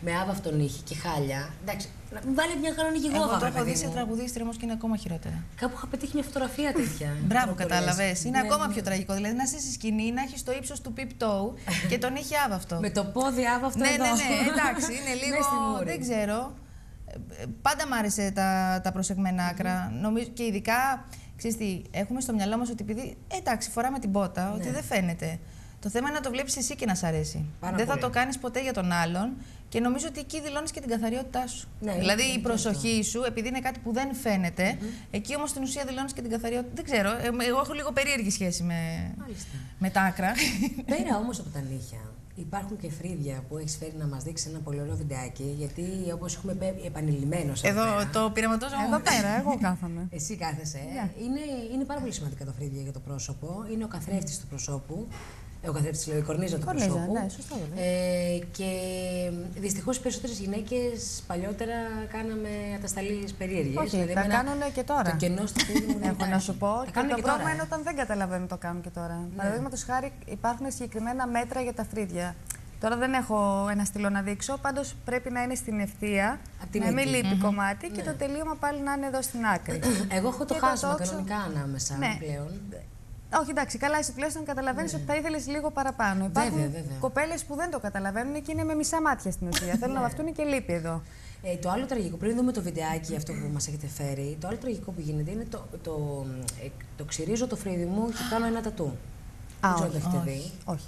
με άβαυτον ήχη και χάλια. Εντάξει, να μου βάλει μια κανονική Εγώ γόβα, το ρε έχω παιδί δει σε μου. τραγουδίστρια όμως και είναι ακόμα χειρότερα. Κάπου είχα πετύχει μια φωτογραφία τέτοια. Μπράβο, Τώρα το κατάλαβες. λες. Είναι Ναι, ακόμα ναι. πιο τραγικό. Δηλαδή να είσαι στη σκηνή, να έχεις το ύψος του pip toe και τον είχε άβαυτο. Με το πόδι άβαυτο ναι, εδώ. ναι, ναι, εντάξει, είναι Μες λίγο. στη μούρη. δεν ξέρω. Ε, ε, Πάντα μ' άρεσε τα, τα προσεγμένα άκρα. Νομίζω και ειδικά, ξέρεις τι, έχουμε στο μυαλό μας ότι επειδή, ε, εντάξει, φοράμε την πότα, ότι Ναι. δεν φαίνεται. Το θέμα είναι να το βλέπεις εσύ και να σ' αρέσει. Πάρα δεν θα πολύ. το κάνεις ποτέ για τον άλλον και νομίζω ότι εκεί δηλώνεις και την καθαριότητά σου. Ναι, δηλαδή είναι η και προσοχή σου, επειδή είναι κάτι που δεν φαίνεται, εκεί όμως στην ουσία δηλώνεις και την καθαριότητα. Δεν ξέρω, ε, εγώ έχω λίγο περίεργη σχέση με, Μάλιστα. με τα άκρα. Πέρα όμως από τα νύχια, υπάρχουν και φρύδια που έχεις φέρει να μας δείξει ένα πολύ ωραίο βιντεάκι. Γιατί όπως έχουμε πει επανειλημμένω. Εδώ το πειραματόζω Εδώ πέρα, εγώ κάθομαι. Εσύ κάθεσαι. Είναι, είναι πάρα πολύ σημαντικά τα φρύδια για το πρόσωπο. Είναι ο καθρέφτης του προσώπου. Ε, ο καθρέφτη, λέω, η κορνίζα του Κορνίζα, προσώπου. ναι, σωστά βέβαια. Ε, και δυστυχώς οι περισσότερες γυναίκες παλιότερα κάναμε ατασταλεί περίεργες. Όχι, τα κάνουν και τώρα. Το κενό στο πόδι μου δεν Έχω να υπάρχει. σου πω. Τα Και κάνουν το και τώρα. πρόβλημα είναι όταν δεν καταλαβαίνουν το κάνουν και τώρα. Παραδείγματος χάρη, υπάρχουν συγκεκριμένα μέτρα για τα φρύδια. Τώρα δεν έχω ένα στυλό να δείξω, πάντως πρέπει να είναι στην ευθεία, Απ' την να μην μύτη. λείπει κομμάτι και το τελείωμα πάλι να είναι εδώ στην άκρη. Εγώ έχω το Και χάσμα τόξο- κανονικά ανάμεσα Ναι. πλέον. Όχι, εντάξει, καλά, εσύ τουλάχιστον καταλαβαίνεις ότι θα ήθελες λίγο παραπάνω. Υπάρχουν Ναι. βέβαια. κοπέλες που δεν το καταλαβαίνουν και είναι με μισά μάτια στην ουσία. Θέλουν να βαφτούν και λείπει εδώ. Ε, το άλλο τραγικό, πριν δούμε το βιντεάκι αυτό που μας έχετε φέρει, το άλλο τραγικό που γίνεται είναι το, το, ε, το ξυρίζω το φρύδι μου και κάνω ένα τατού. Α, Δεν ξέρω αν το όχι, έχετε όχι, δει. όχι.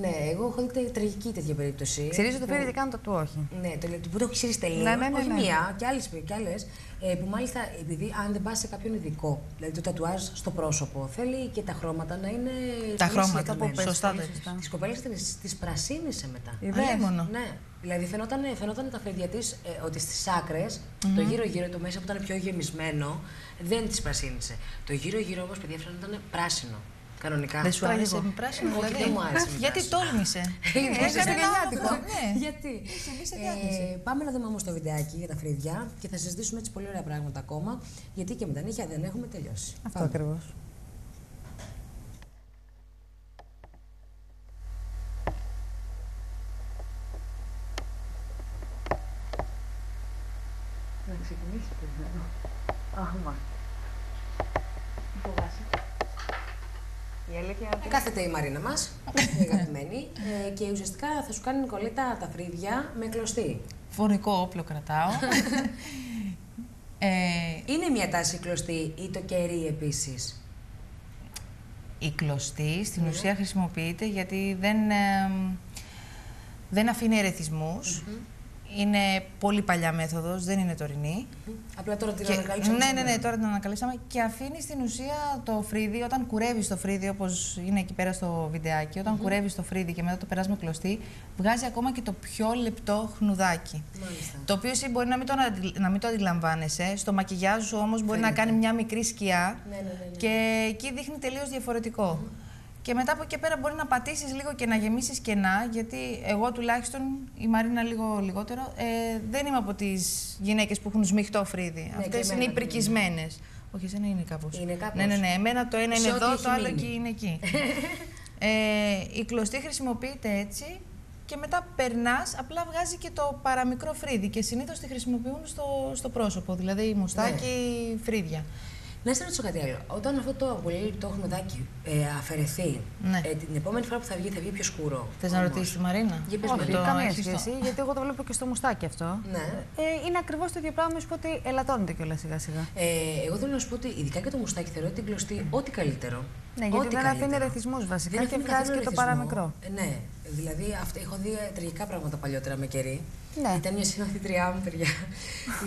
Ναι, εγώ έχω δει τε- τραγική τέτοια περίπτωση. Ξυρίζω το που- φρύδι και κάνω το του όχι. Ναι, το, που το έχει ξυρίσει τελείω. Ναι, ναι, ναι, όχι ναι. μία, και άλλες κι άλλες, ε, που μάλιστα επειδή αν δεν πας σε κάποιον ειδικό, δηλαδή το τατουάζ στο πρόσωπο, θέλει και τα χρώματα να είναι. Τα πολύ χρώματα, συγκεκριμένα. ναι, σωστά το Τις κοπέλες τι πρασίνησε μετά. Είδες; Αλίμονο. Ναι. Δηλαδή φαινόταν, φαινόταν τα φρύδια της ότι στις άκρες, το γύρω-γύρω, το μέσα που ήταν πιο γεμισμένο, δεν τις πρασίνησε. Το γύρω-γύρω όμως, παιδιά, φαινόταν πράσινο. Κανονικά. Δεν σου άρεσε; Τραγικό. με πράσινο, Όχι, δηλαδή. δεν μου άρεσε με Γιατί πράσινο. τόλμησε. Έκανε χριστουγεννιάτικο. Ναι. Γιατί; σε Ε, διάθεση. πάμε να δούμε όμως το βιντεάκι για τα φρύδια και θα συζητήσουμε έτσι πολύ ωραία πράγματα ακόμα. Γιατί και με τα νύχια δεν έχουμε τελειώσει. Αυτό Πάμε. ακριβώς. Να ξεκινήσει περιμένω. Αχμα. Η αλήθεια είναι ότι Κάθεται η Μαρίνα μας, η αγαπημένη, ε, και ουσιαστικά θα σου κάνει Νικολέτα τα φρύδια με κλωστή. Φωνικό όπλο κρατάω. ε, Είναι μια τάση η κλωστή ή το κερί επίσης; η κλωστή Ναι. στην ουσία χρησιμοποιείται γιατί δεν, εμ, δεν αφήνει ερεθισμούς. Είναι πολύ παλιά μέθοδος, δεν είναι τωρινή. Απλά τώρα την Και- ανακαλύψαμε. ναι, ναι, σήμερα. ναι, τώρα την ανακαλύψαμε και αφήνει στην ουσία το φρύδι, όταν κουρεύει το φρύδι, όπως είναι εκεί πέρα στο βιντεάκι, όταν κουρεύεις το φρύδι και μετά το περάσει με κλωστή, βγάζει ακόμα και το πιο λεπτό χνουδάκι. Μάλιστα. Το οποίο εσύ μπορεί να μην το, αντι- να μην το αντιλαμβάνεσαι. Στο μακιγιάζ σου όμως μπορεί να κάνει μια μικρή σκιά Ναι, ναι, ναι, ναι. και εκεί δείχνει τελείως διαφορετικό. Και μετά από εκεί και πέρα μπορεί να πατήσεις λίγο και να γεμίσεις κενά, γιατί εγώ τουλάχιστον, η Μαρίνα λίγο λιγότερο, ε, δεν είμαι από τις γυναίκες που έχουν σμιχτό φρύδι. Ναι, και Αυτές εμένα είναι οι δεν πρικισμένες. Όχι, εσένα είναι κάπως. Είναι κάπως. Ναι, ναι, ναι. Εμένα το ένα Σε είναι ό,τι εδώ, έχει το άλλο μείνει. εκεί είναι εκεί. ε, η κλωστή χρησιμοποιείται έτσι και μετά περνάς, απλά βγάζει και το παραμικρό φρύδι και συνήθως τη χρησιμοποιούν στο, στο πρόσωπο, δηλαδή μουστάκι, φρύδια. Να σε ρωτήσω κάτι άλλο. Όταν αυτό το πολύ λεπτό χνουδάκι ε, αφαιρεθεί, Ναι. ε, την επόμενη φορά που θα βγει, θα βγει πιο σκούρο. Θες να Όμως. ρωτήσεις τη Μαρίνα; Για πες, Όχι, Μαρίνα. το καμία έχεις το- σχέση, γιατί εγώ το βλέπω και στο μουστάκι αυτό. Ναι. Ε, είναι ακριβώς το ίδιο πράγμα, σου πω ότι ελαττώνεται κιόλας σιγά σιγά. Ε, εγώ θέλω να σου πω ότι ειδικά και το μουστάκι θεωρώ την κλωστή ό,τι καλύτερο. Ναι, γιατί Ό,τι δεν αφήνει καλύτερο. ερεθισμούς βασικά Δεν και αφήνει βγάζει καθόλου και το ερεθισμό. παραμικρό. Ε, ναι, δηλαδή αυτό, έχω δει ε, τραγικά πράγματα παλιότερα με κερί. Ναι. Ήταν μια συμμαθήτριά μου, παιδιά,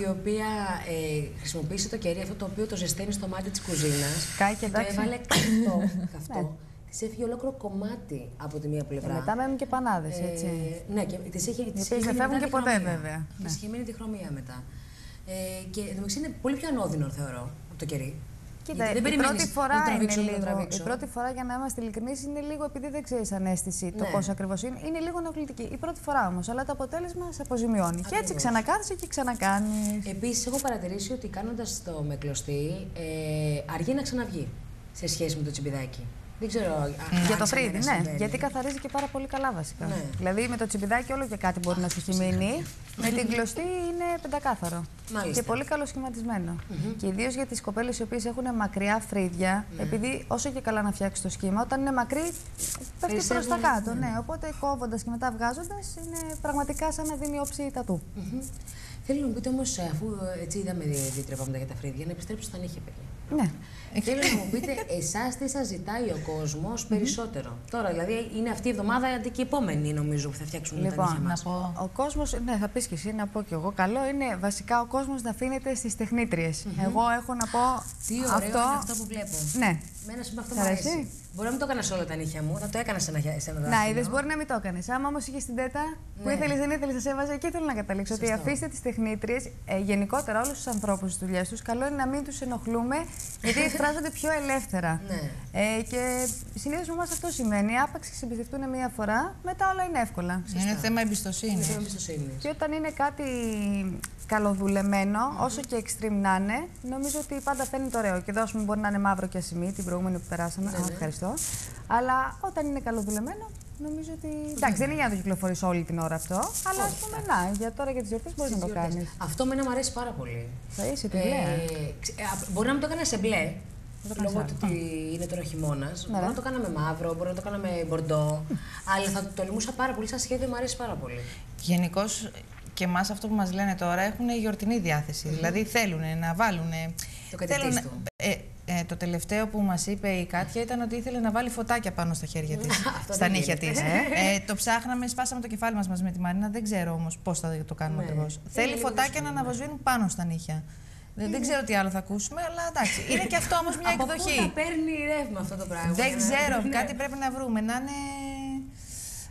η οποία ε, χρησιμοποίησε το κερί αυτό το οποίο το ζεσταίνει στο μάτι της κουζίνας. Κάει και το εντάξει. έβαλε καυτό. καυτό. Της έφυγε ολόκληρο κομμάτι από τη μία Και πλευρά. μετά μένουν και πανάδες, έτσι. Ε, ναι, και της είχε, της οποίες είχε δεν μείνει φεύγουν μετά και ποτέ, διχρωμία. βέβαια. Της Ναι. είχε μείνει τη χρωμία μετά. Ε, και εντωμεταξύ είναι πολύ πιο ανώδυνο, θεωρώ, από το κερί. Κοίτα, Γιατί δεν η περιμένεις πρώτη να φορά το τραβήξω, είναι να το λίγο. τραβήξω. Η πρώτη φορά, για να είμαστε ειλικρινείς, είναι λίγο επειδή δεν ξέρεις ανέστηση το Ναι. πώς ακριβώς είναι. Είναι λίγο ενοχλητική. Η πρώτη φορά όμως, αλλά το αποτέλεσμα σε αποζημιώνει. Και έτσι Ακριβώς. ξανακάθεσαι και ξανακάνεις. Επίσης, έχω παρατηρήσει ότι κάνοντας το με κλωστή, ε, αργεί να ξαναβγεί σε σχέση με το τσιμπιδάκι. Δεν ξέρω. α- Για αν το σε φρύδι, μένα ναι. συμβαίνει. Γιατί καθαρίζει και πάρα πολύ καλά βασικά. Ναι. Δηλαδή με το τσιμπιδάκι όλο και κάτι μπορεί να σου έχει μείνει. με την κλωστή είναι πεντακάθαρο. Μάλιστα. Και πολύ καλοσχηματισμένο. Και ιδίως για τις κοπέλες οι οποίες έχουν μακριά φρύδια, Ναι. επειδή όσο και καλά να φτιάξει το σχήμα, όταν είναι μακρύ πέφτει προς τα Περισσεύουν, κάτω. ναι. Ναι. Οπότε κόβοντας και μετά βγάζοντας είναι πραγματικά σαν να δίνει όψη τατού. Θέλω να μου πείτε όμως, αφού ε, έτσι είδαμε δύο τρία πράγματα για τα φρύδια, να επιστρέψω στα νύχια, παιδιά. Ναι. Θέλω να μου πείτε, εσάς τι σας ζητάει ο κόσμος περισσότερο; Τώρα, δηλαδή, είναι αυτή η εβδομάδα αντί και η επόμενη, νομίζω, που θα φτιάξουν τα νύχια Λοιπόν, μας. ο κόσμος, ναι, θα πεις και εσύ, να πω κι εγώ. Καλό είναι βασικά ο κόσμος να αφήνεται στις τεχνήτριε. Εγώ έχω να πω. Τι ωραίο αυτό... είναι αυτό που βλέπω. Ναι. Μένα με αυτό Σ' μου αρέσει; αρέσει; Μπορεί να μην το έκανα σε όλα τα νύχια μου, θα το έκανα σε ένα, σε ένα Να, δάχτυλο. είδες, μπορεί να μην το έκανες. Άμα όμως είχες την τέτα που Ναι. ήθελες, δεν ήθελες, σε έβαζε. Εκεί θέλω να καταλήξω. Ότι Σωστό. αφήστε τις τεχνήτριε, ε, γενικότερα όλους τους ανθρώπους στις δουλειές τους, καλό είναι να μην τους ενοχλούμε, γιατί εκφράζονται πιο ελεύθερα. Ναι. Ε, και συνήθως με εμά αυτό σημαίνει. Άπαξ και σε εμπιστευτούν μία φορά, μετά όλα είναι εύκολα. Είναι θέμα εμπιστοσύνης. Είναι θέμα εμπιστοσύνης. Και όταν είναι κάτι καλοδουλεμένο, όσο και extreme να είναι, νομίζω ότι πάντα φαίνεται ωραίο. Και εδώ, ας πούμε, μπορεί να είναι μαύρο και ασημή, την προηγούμενη που περάσαμε. Α, ευχαριστώ. Αλλά όταν είναι καλοδουλεμένο, νομίζω ότι. Εντάξει, δεν είναι για να το κυκλοφορείς όλη την ώρα αυτό, αλλά ας πούμε, να, για τώρα για τις γιορτές μπορείς να το Γιορτές. κάνεις. Αυτό με μου αρέσει πάρα πολύ. Θα είσαι τη Ε, μπλε. ξε- ε, α, μπορεί να μην το έκανα σε μπλε. Το κάνεις Λόγω άλλο. του ότι είναι τώρα χειμώνας. μπορεί ρε. να το κάνα με μαύρο, μπορεί να το κάνα με μπορντό. αλλά θα το τολμούσα πάρα πολύ. Σαν σχέδιο μου αρέσει πάρα πολύ. Γενικώ και εμάς αυτό που μας λένε τώρα έχουν γιορτινή διάθεση. Δηλαδή θέλουν να βάλουν. Το κατετής του. Ε, ε, το τελευταίο που μας είπε η Κάτια ήταν ότι ήθελε να βάλει φωτάκια πάνω στα χέρια της. Αυτό στα δεν νύχια της. γίνεται. ε, το ψάχναμε, σπάσαμε το κεφάλι μας μαζί με τη Μαρίνα. Δεν ξέρω όμως πώς θα το κάνουμε Ναι. ακριβώς. Είναι Θέλει λίγο φωτάκια δύσκολο, να ναι. αναβοσβήνουν πάνω στα νύχια. Δεν, δεν ξέρω τι άλλο θα ακούσουμε, αλλά εντάξει. Είναι και αυτό όμως μια Από εκδοχή. Πού θα παίρνει ρεύμα αυτό το πράγμα. Δεν για να- ξέρω, Ναι. κάτι πρέπει να βρούμε. Να είναι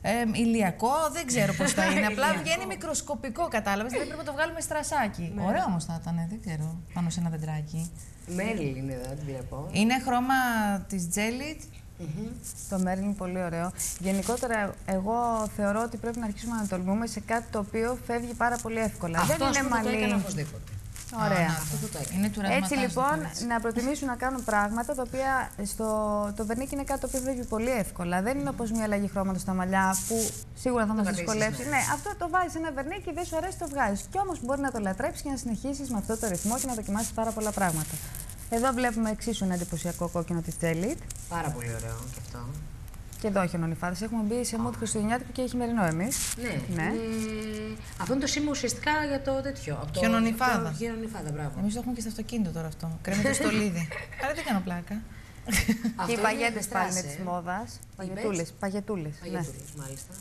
ε, ηλιακό, δεν ξέρω πώς θα είναι. Απλά Ηλιακό. βγαίνει μικροσκοπικό, κατάλαβες. Δεν πρέπει να το βγάλουμε στρασάκι. Ναι. Ωραίο όμως θα ήταν, δεν ξέρω, πάνω σε ένα δεντράκι. Μέρλιν είναι εδώ, τη βλέπω. Είναι χρώμα της Jelly. Το Μέρλιν είναι πολύ ωραίο. Γενικότερα, εγώ θεωρώ ότι πρέπει να αρχίσουμε να τολμούμε σε κάτι το οποίο φεύγει πάρα πολύ εύκολα. Αυτό δεν ας είναι πούμε, το μαλλί. Έκανα οπωσδήποτε. Ωραία. Αυτό θα το έκανα. Είναι του Έτσι ρεύματος, λοιπόν, το πες. να προτιμήσουν να κάνουν πράγματα τα οποία στο το βερνίκι είναι κάτι το οποίο φεύγει πολύ εύκολα. Δεν είναι όπως μια αλλαγή χρώματος στα μαλλιά που σίγουρα θα μας πατήσεις, δυσκολεύσει. ναι. Ναι. αυτό το βάζεις ένα βερνίκι, δεν σου αρέσει, το βγάζεις. Κι όμως μπορεί να το λατρέψεις και να συνεχίσεις με αυτό το ρυθμό και να δοκιμάσεις πάρα πολλά πράγματα. Εδώ βλέπουμε εξίσου ένα εντυπωσιακό κόκκινο της Jellit. Πάρα πολύ ωραίο και αυτό. Και εδώ έχει ο νονιφάδε. Έχουμε μπει σε mood χριστουγεννιάτικο και χειμερινό εμείς. Ναι. Ναι. Ε, αυτό είναι το σήμα ουσιαστικά για το τέτοιο. από το- Χιονονιφάδα. το Χιονονιφάδα, μπράβο. Εμείς το έχουμε και στο αυτοκίνητο τώρα αυτό. Κρέμεται στο λίδι. Αλλά δεν κάνω πλάκα. Αυτό Και οι είναι παγέτες με πάλι είναι στρας, της ε. μόδας. Παγετούλες. Παγετούλες. Ναι. Παγετούλες, μάλιστα.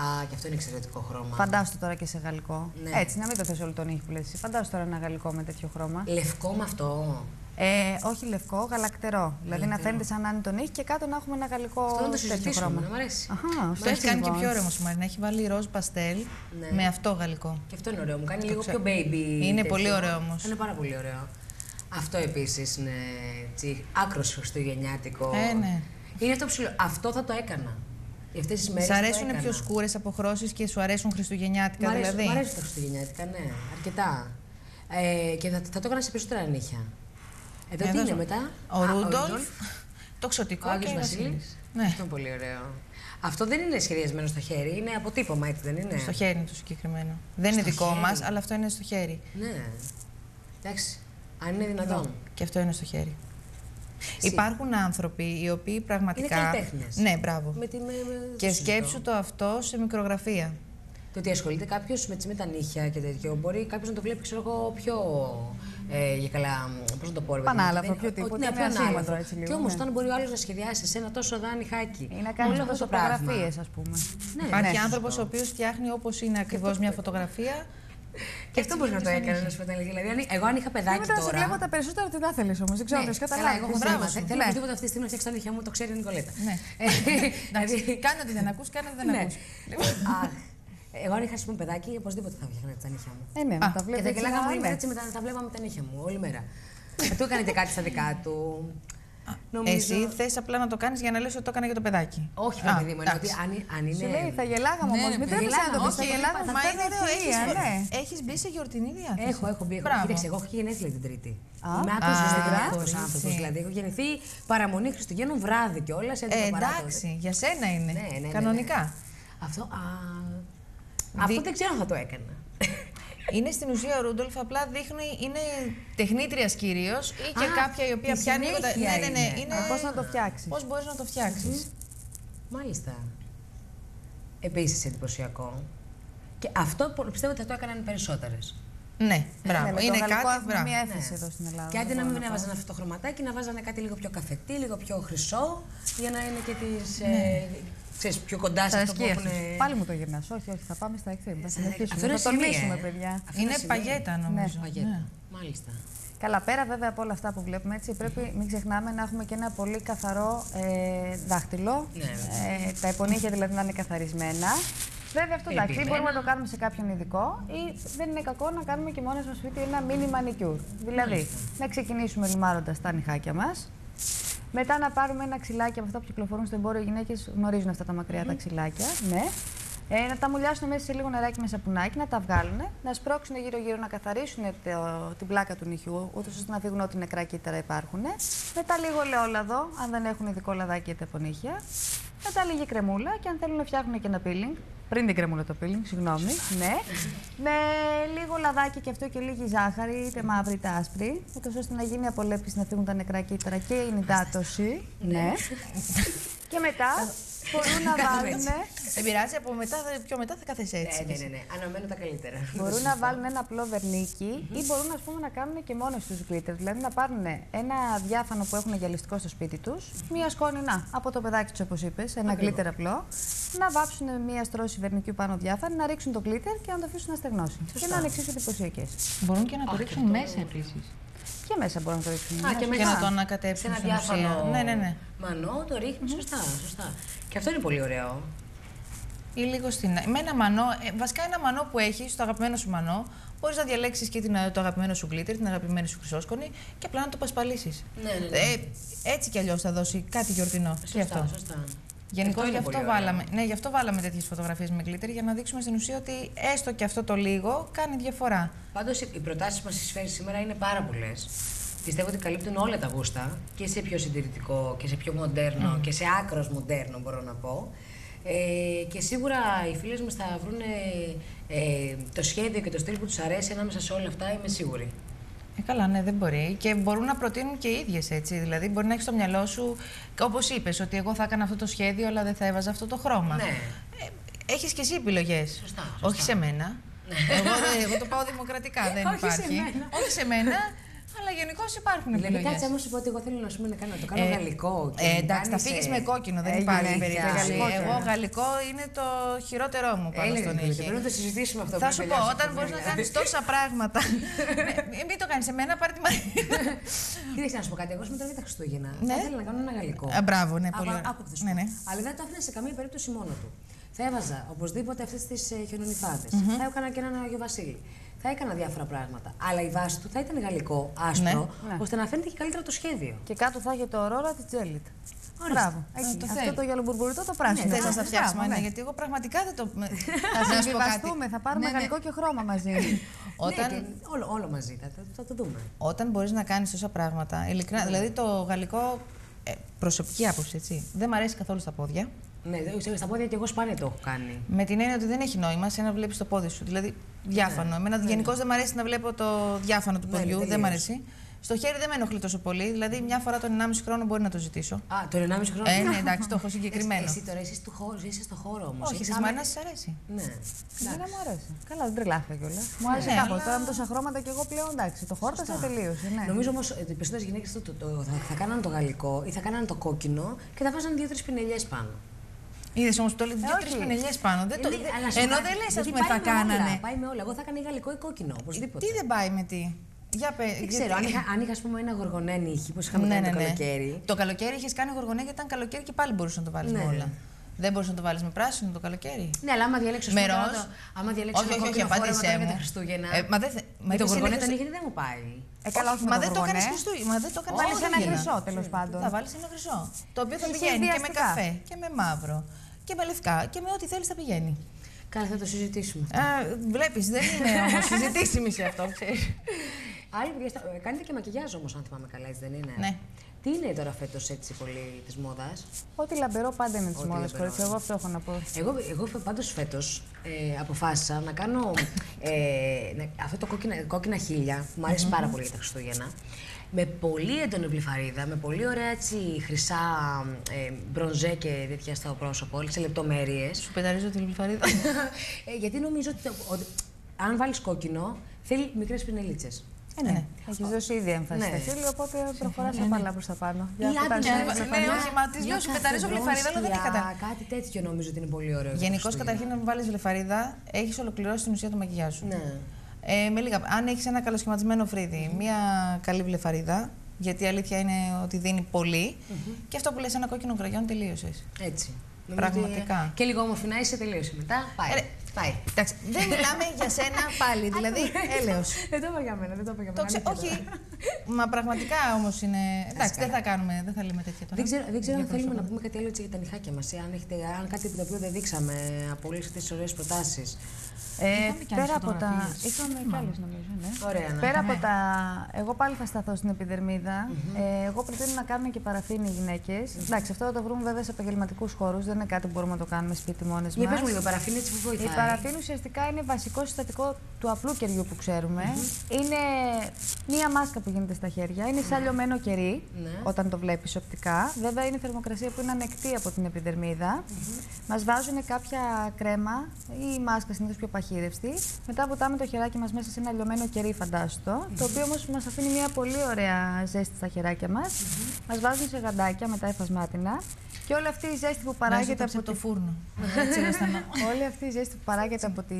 Α, και αυτό είναι εξαιρετικό χρώμα. Φαντάστο τώρα και σε γαλλικό. Ναι. Έτσι, να μην το θες όλο τον ήχη που λες. εσύ. Φαντάσου τώρα ένα γαλλικό με τέτοιο χρώμα. Λευκό με αυτό. Ε, όχι λευκό, γαλακτερό. Δηλαδή να φαίνεται σαν να είναι τον ήχη και κάτω να έχουμε ένα γαλλικό Αυτό να το τέτοιο συζητήσουμε, χρώμα. να μ' αρέσει. Αχα, Το στο έχει έτσι κάνει και λοιπόν. πιο ωραίο όμω η Μαρίνα. Έχει βάλει ροζ παστέλ Ναι. με αυτό γαλλικό. Και αυτό είναι ωραίο. Μου κάνει Το λίγο ξέρω. πιο baby. Είναι τέτοιο. πολύ ωραίο όμως. Είναι πάρα πολύ ωραίο. Αυτό επίσης είναι έτσι, άκρος χριστουγεννιάτικο. Ε, ναι. Είναι αυτό που σου λέω. Αυτό θα το έκανα. Αυτές τις μέρες. Σ' αρέσουν πιο σκούρες αποχρώσεις και σου αρέσουν χριστουγεννιάτικα Μ' αρέσουν, δηλαδή; μ' αρέσουν τα χριστουγεννιάτικα, ναι, αρκετά. Ε, και θα, θα το έκανα σε περισσότερα νύχια. Εδώ τι Εδώ είναι στο- μετά. Ο Α, Ρούντολφ, το Ο ξωτικό Άγιος και η Βασίλης. Βασίλης. Ναι, Αυτό είναι πολύ ωραίο. Αυτό δεν είναι σχεδιασμένο στο χέρι, είναι αποτύπωμα, έτσι δεν είναι; στο χέρι είναι το συγκεκριμένο. Δεν είναι Στο δικό χέρι. μας, αλλά αυτό είναι στο χέρι. Ναι. Εντάξει. Αν είναι δυνατόν. Και αυτό είναι στο χέρι. Εσύ. Υπάρχουν άνθρωποι οι οποίοι πραγματικά. Είναι καλλιτέχνες. Ναι, μπράβο. Με τη, με, με, Και το συζητώ. σκέψου το αυτό σε μικρογραφία. Το ότι ασχολείται κάποιος με, τις- με τα νύχια και τέτοιο. Μπορεί κάποιος να το βλέπει, ξέρω εγώ, πιο. Ε, για καλά. Πώς να το πω, ρε παιδί μου, Πανάλαφρο, δεν- πιο ότι- τίποτα, Ναι, είναι πιο ασήμαντρο ανάλαφρο. έτσι λίγο, Και όμως, ναι. όταν μπορεί ο άλλος να σχεδιάσει σε ένα τόσο δάνει χάκι. Ή να κάνεις όλο αυτό το πράγμα. φωτογραφίε, ας πούμε. Ναι, Υπάρχει ναι, άνθρωπος ο σωστό. οποίος φτιάχνει όπως είναι ακριβώς μια φωτογραφία. Και αυτό μπορείς να το έκανες, να σου πω τα αλήθεια. Δηλαδή, αν- εγώ αν είχα παιδάκι Σήμερα σε τώρα. βλέπω τα περισσότερα τι θα θέλεις όμως. Δεν ξέρω αν Ναι, το καλά, καταλάβει. εγώ έχω θέμα. Θέλω οπωσδήποτε αυτή τη στιγμή να φτιάξω τα νύχια μου, το ξέρει η Νικολέτα. Ναι. Ε, Εντάξει, δηλαδή- κάνε ότι δεν ακούς, κάνε ότι δεν Ναι. Ακούς. Αχ, Εγώ αν είχα ας πούμε, παιδάκι, οπωσδήποτε θα φτιάχνα τα νύχια μου. Ε, ναι, Α, να τα Και βλέπει. θα γελάγαμε όλη μέρα έτσι, μετά τα βλέπαμε με τα νύχια μου, όλη μέρα. Θα του έκανε και κάτι στα δικά του. Νομίζω- Εσύ θες απλά να το κάνεις για να λες ότι το έκανα για το παιδάκι. Όχι, Α, παιδί μου, είναι ότι εντάξει. αν, αν είναι. Σου λέει, θα γελάγαμε Ναι, όμως. ρε Μην παιδί, τρέπεσαι να το πεις. όχι, Θα γελάγαμε. Μα θα είναι παίρνω ωραίο, ευθεία, έχεις, ναι. έχεις μπει σε γιορτινή διάθεση. Έχω, έχω μπει. Έχω. Μπράβο. Κοίταξε, εγώ έχω γενέθλια την Τρίτη. Α. Είμαι άκρο Α, χριστουγεννιάτικο κορίτσι. άνθρωπος. Δηλαδή, έχω γεννηθεί παραμονή Χριστουγέννων βράδυ κιόλας. Ε, εντάξει, για σένα είναι. Ναι, ναι, ναι, Κανονικά. Αυτό. Α, αυτό δεν ξέρω αν θα το έκανα. Είναι στην ουσία ο Ρούντολφ, απλά δείχνει, είναι τεχνήτρια κυρίως ή και Α, κάποια η οποία τη πιάνει λίγο τα. συνέχεια Ναι, ναι, ναι. είναι. είναι... Πώς να το φτιάξεις. Πώς μπορείς να το φτιάξεις. Μάλιστα. Επίσης εντυπωσιακό. Και αυτό που πιστεύω ότι θα το έκαναν περισσότερες. Ναι, μπράβο. Ναι, με το είναι γαλλικό κάτι. έχουμε Μπράβο. μία έφεση εδώ στην Ελλάδα. Και άντε δεν να μπορώ μην πω. έβαζαν αυτό το χρωματάκι, να βάζανε κάτι λίγο πιο καφετή, λίγο πιο χρυσό, για να είναι και τις, Ναι. ε, ξέρεις, πιο κοντά σε Στα αυτό που σκία έχουν. αυτούς. Πάλι μου το γυρνάς. Όχι, όχι, θα πάμε στα ευθύνη. Θα συνεχίσουμε. αυτό είναι Θα τολμήσουμε, σημεία, ε. παιδιά. Αυτό Είναι σημεία. παγέτα νομίζω. Παγέτα. Ναι. Μάλιστα. Καλά, πέρα βέβαια από όλα αυτά που βλέπουμε, έτσι, πρέπει μην ξεχνάμε να έχουμε και ένα πολύ καθαρό ε, δάχτυλο. Ναι, ε, τα επονύχια δηλαδή να είναι καθαρισμένα. Βέβαια αυτό εντάξει, ή Περιποιημένα. μπορούμε να το κάνουμε σε κάποιον ειδικό ή δεν είναι κακό να κάνουμε και μόνες μας σπίτι ένα mini manicure. Δηλαδή, να ξεκινήσουμε λιμάροντας τα νυχάκια μας, μετά να πάρουμε ένα ξυλάκι από αυτά που κυκλοφορούν στο εμπόριο. Οι γυναίκες γνωρίζουν αυτά τα μακριά τα ξυλάκια. Ναι. Ε, να τα μουλιάσουν μέσα σε λίγο νεράκι με σαπουνάκι, να τα βγάλουν, να σπρώξουν γύρω-γύρω, να καθαρίσουν το, την πλάκα του νυχιού, ούτως ώστε να φύγουν ό,τι νεκρά κύτταρα υπάρχουν. Μετά λίγο ελαιόλαδο, αν δεν έχουν ειδικό λαδάκι για τα πονίχια. Μετά λίγη κρεμούλα και αν θέλουν να φτιάχνουν και ένα peeling, πριν την κρεμούλα το peeling, συγγνώμη, ναι. Με λίγο λαδάκι και αυτό και λίγη ζάχαρη, είτε μαύρη είτε άσπρη, ούτως ώστε να γίνει απολέπιση, να φύγουν τα νεκρά κύτταρα και η νητάτωση. ναι. και μετά μπορούν να βάλουν. Δεν πειράζει, από μετά, πιο μετά θα κάθεσαι έτσι. Ναι, ναι, ναι, ναι. Αναμένω τα καλύτερα. Μπορούν να βάλουν ένα απλό βερνίκι ή μπορούν ας πούμε, να κάνουν και μόνος τους glitter. Δηλαδή να πάρουν ένα διάφανο που έχουν γυαλιστικό στο σπίτι τους, μία σκόνη να, από το παιδάκι τους όπως είπες, ένα Ακριβώς. glitter απλό, να βάψουν μία στρώση βερνικιού πάνω διάφανη, να ρίξουν το glitter και να το αφήσουν να στεγνώσει. Και να είναι εξίσου εντυπωσιακές. Μπορούν και να το Αχ, ρίξουν αυτό- μέσα επίσης. Και μέσα μπορούν να το ρίξουν. Α, και, Και μέσα. να το Σε ανακατέψουν ένα στην ουσία. διάφανο Ναι, ναι, ναι. μανό το ριχνει Σωστά, σωστά. Και αυτό είναι πολύ ωραίο. Ή λίγο στην. Με ένα μανό, ε, βασικά ένα μανό που έχεις, το αγαπημένο σου μανό, μπορείς να διαλέξεις και την, το αγαπημένο σου γκλίτερ, την αγαπημένη σου χρυσόσκονη και απλά να το πασπαλίσεις. Ναι, ναι, ναι. Ε, έτσι κι αλλιώς θα δώσει κάτι γιορτινό. και Σωστά, αυτό. σωστά. Γενικώ Αυτό γι' είναι αυτό, πολύ ωραίο. βάλαμε, ναι, γι' αυτό βάλαμε τέτοιες φωτογραφίες με γκλίτερ για να δείξουμε στην ουσία ότι έστω και αυτό το λίγο κάνει διαφορά. Πάντως οι προτάσεις που μας φέρεις σήμερα είναι πάρα πολλές. Πιστεύω ότι καλύπτουν όλα τα γούστα και σε πιο συντηρητικό και σε πιο μοντέρνο και σε άκρος μοντέρνο, μπορώ να πω. Ε, και σίγουρα οι φίλες μας θα βρουν ε, το σχέδιο και το στυλ που τους αρέσει ανάμεσα σε όλα αυτά, είμαι σίγουρη. Ε, καλά, ναι, δεν μπορεί. Και μπορούν να προτείνουν και οι ίδιες έτσι. Δηλαδή, μπορεί να έχεις στο μυαλό σου, όπως είπες, ότι εγώ θα έκανα αυτό το σχέδιο, αλλά δεν θα έβαζα αυτό το χρώμα. Ναι. Ε, έχεις και εσύ επιλογές. Σωστά, σωστά. Όχι σε μένα. Εγώ, δεν- εγώ το πάω δημοκρατικά, δεν Όχι σε υπάρχει. μένα. Όχι σε μένα, αλλά γενικώς υπάρχουν Δηλαδή, επιλογέ. κάτσε άμα σου πω ότι εγώ θέλω να, σου πω, να, κάνω, να το κάνω γαλλικό. Και Ε, να εντάξει, θα κάνεις, φύγεις ε, με κόκκινο, δεν έγινε, υπάρχει και περίπτωση. γαλλικό Εγώ τώρα. γαλλικό είναι το χειρότερό μου πάνω Έλεγα, στον Νικόλα, ήχη. Πρέπει να το συζητήσουμε αυτό. Θα πριν σου πω, τελειώσει όταν αυτό, μπορείς να βέβαια. κάνεις τόσα πράγματα. Ναι, μην το κάνεις σε μένα, πάρε τη μαθήμα. Κοίταξε να σου πω κάτι. Εγώ είμαι τώρα για τα Χριστούγεννα. Ναι. Θα ήθελα να κάνω ένα γαλλικό. Α, μπράβο, ναι, Α, πολύ α, ωραία. άκου, θα σου Ναι, πω. ναι. Αλλά δεν το άφηνα σε καμία περίπτωση μόνο του. Θα έβαζα οπωσδήποτε αυτές τις ε, χιονονιφάδες. Θα έκανα και έναν Αγιο Βασίλη. Θα έκανα διάφορα πράγματα. Αλλά η βάση του θα ήταν γαλλικό, άσπρο, Ναι. ώστε να φαίνεται και καλύτερα το σχέδιο. Και κάτω θα έχει το Aurora της Τζέλιτ. Ορίστε. Μπράβο. Α, Εκεί. το Αυτό θέλει. το γυαλομπουρμπουριτό το πράσινο. Θε να Μπράβο, τα φτιάξουμε, ναι. ναι, γιατί εγώ πραγματικά δεν το. Θα Να σου πω κάτι. συμβιβαστούμε, θα πάρουμε Ναι, ναι. γαλλικό και χρώμα μαζί. Όταν, Ναι, και όλο, όλο μαζί θα, θα, θα το δούμε. όταν μπορείς να κάνεις τόσα πράγματα, ειλικρινά, δηλαδή το γαλλικό. Ε, προσωπική άποψη, έτσι. Δεν μ' αρέσει καθόλου στα πόδια. Ναι, δεν ξέρω, στα πόδια και εγώ σπάνια το έχω κάνει. Με την έννοια ότι δεν έχει νόημα σε να βλέπεις το πόδι σου. Δηλαδή διάφανο. Εμένα γενικώς δεν μ' αρέσει να βλέπω το διάφανο του Ναι, ποδιού. ναι, δεν μ' τελείως. αρέσει. Στο χέρι δεν με ενοχλεί τόσο πολύ. Δηλαδή μια φορά τον 1,5 χρόνο μπορεί να το ζητήσω. Α, τον 1,5 χρόνο. Ε, ναι, εντάξει, το έχω συγκεκριμένο. Εσύ, εσύ τώρα είσαι στο χώρο, είσαι στο χώρο όμως. Όχι, εσεί μάνας σα αρέσει. Ναι. Εμένα μου αρέσει. Καλά, δεν τρελάθηκα κιόλας. Μου άρεσε Ναι, κάποτε. αλλά- Τώρα με τόσα χρώματα και εγώ πλέον εντάξει. Το χόρτασα τελείωσε. Ναι. Νομίζω όμως ότι οι περισσότερες γυναίκες το, το, το- θα, θα κάνανε το γαλλικό ή θα κάνανε το κόκκινο και θα βάζανε δύο-τρεις πινελιές πάνω. Είδες όμως το λέει δύο-τρεις όχι. πινελιέ πάνω. Δεν το... Ε, ναι, αλλά σου Ενώ πάει- δεν λες, ας γιατί πούμε, πάει θα με όλα, κάνανε. Πάει με όλα. Εγώ θα έκανα ή γαλλικό ή κόκκινο, οπωσδήποτε. Τι δεν πάει με τι; Για πε. Δεν ξέρω, αν είχα, αν είχα ας πούμε, ένα γοργονέ νύχι που είχαμε Ναι, κάνει ναι, το ναι. καλοκαίρι. Το καλοκαίρι είχες κάνει γοργονέ γιατί ήταν καλοκαίρι και πάλι μπορούσες να το βάλεις Ναι. με όλα. Δεν μπορούσες να το βάλεις με πράσινο το καλοκαίρι. Ναι, αλλά άμα διαλέξω Με ας πούμε, ροζ. τώρα το- άμα διαλέξω Όχι, το όχι, όχι, κόκκινο φόρεμα απάντησέ τώρα για μου. τα Χριστούγεννα. Ε, μα δεν θε- μα με το είπες γοργονέ είναι τον Χριστού- ήγενη δεν μου πάει. Ε, καλά, όχι με Μα το δεν το έκανες γοργονέ. Χριστούγεννα. Μα δεν το έκανες Βάλεις ένα Χριστούγεννα. χρυσό τέλος πάντων. Θα βάλεις ένα χρυσό. Το οποίο θα Έχει πηγαίνει και με συνδυαστικά. καφέ και με μαύρο και με λευκά και με ό,τι θέλεις θα πηγαίνει. Καλά, θα το συζητήσουμε. Βλέπεις, δεν είμαι όμως συζητήσιμη σε αυτό, ξέρεις. Άλλη παιδιά, στα- ε, κάνετε και μακιγιάζ όμως, αν θυμάμαι καλά, έτσι δεν είναι; Ναι. Τι είναι τώρα φέτος έτσι πολύ της μόδας; Ό,τι λαμπερό πάντα είναι της Ό,τι μόδας, λαμπερό. κορίτσι. Εγώ αυτό έχω να πω. Εγώ, εγώ πάντως φέτος ε, αποφάσισα να κάνω ε, να- αυτό το κόκκινα, κόκκινα χίλια που μου αρεσει πάρα πολύ για τα Χριστούγεννα. Με πολύ έντονη βλυφαρίδα, με πολύ ωραία έτσι χρυσά ε, μπρονζέ και τέτοια στο πρόσωπο, σε λεπτομέρειες. Σου πεταρίζω τη λιφαρίδα. ε, γιατί νομίζω ότι, το- ότι αν βάλεις κόκκινο, θέλει μικρές πινελίτσες. Ε, ναι. Έχεις δώσει ήδη έμφαση Ναι. στα χείλη, οπότε προχωράς Ναι, ναι. απαλά προς τα πάνω. Για Ή να άντε, πετάξεις ναι, τα ναι, φανιά. όχι, μα της λέω, σου πεταρίζω βλεφαρίδα, αλλά δεν έχει κατά- Κάτι τέτοιο νομίζω ότι είναι πολύ ωραίο. για τα Γενικώς, Χριστούγεννα. καταρχήν, να μην βάλεις βλεφαρίδα, έχεις ολοκληρώσει την ουσία του μακιγιάζ σου. Ναι. Ε, με λίγα, αν έχεις ένα καλοσχηματισμένο φρύδι, μία καλή βλεφαρίδα, γιατί η αλήθεια είναι ότι δίνει πολύ, και αυτό που λες ένα κόκκινο κραγιόν τελείωσες. Έτσι. Νομίζω ότι, Πραγματικά. ε, Και λίγο όμορφη να είσαι, τελείωσε. Μετά πάει. Ε, ρε, πάει. Εντάξει, δεν μιλάμε για σένα πάλι, δηλαδή έλεος. Δεν το είπα για μένα, δεν το είπα για Το μένα. ξε... αλήθεια Όχι. τώρα. Μα πραγματικά όμως είναι. Εντάξει, δεν θα κάνουμε, δεν θα λέμε τέτοια τώρα. Δεν ξέρω, δεν ξέρω αν Για θέλουμε να πρόσωπα. πούμε κάτι άλλο έτσι για τα νυχάκια μας. Αν, έχετε, αν κάτι το οποίο δεν δείξαμε από όλε αυτές τις ωραίες προτάσεις. Ε, Είχαμε κι άλλες πέρα από τα. φωτογραφίες. Είχαμε κι άλλες νομίζω, ναι. Ωραία, ναι. Πέρα από Ναι. τα. Εγώ πάλι θα σταθώ στην επιδερμίδα. ε, εγώ προτείνω να κάνουν και παραφίνη οι γυναίκες. Εντάξει, αυτό θα το βρούμε βέβαια σε επαγγελματικούς χώρους. Δεν είναι κάτι που μπορούμε να το κάνουμε σπίτι μόνες Για πες μας. μου λίγο, παραφίνη έτσι που Η βοηθάει. παραφίνη ουσιαστικά είναι βασικό συστατικό του απλού κεριού που ξέρουμε. Είναι μία μάσκα που γίνεται στα χέρια. Είναι σαν λιωμένο κερί Ναι. όταν το βλέπεις οπτικά. Βέβαια είναι θερμοκρασία που είναι ανεκτή από την επιδερμίδα. Μας βάζουν κάποια κρέμα ή μάσκα συνήθως πιο παχύρευστη. Μετά βουτάμε το χεράκι μας μέσα σε ένα λιωμένο κερί, φαντάστο. Το οποίο όμως μας αφήνει μια πολύ ωραία ζέστη στα χεράκια μας. Μας βάζουν σε γαντάκια μετά εφασμάτινα. Και όλη αυτή η ζέστη που παράγεται από από το τη- φούρνο. Έτσι να αισθανόμαι. Όλη αυτή η ζέστη που παράγεται από, τη,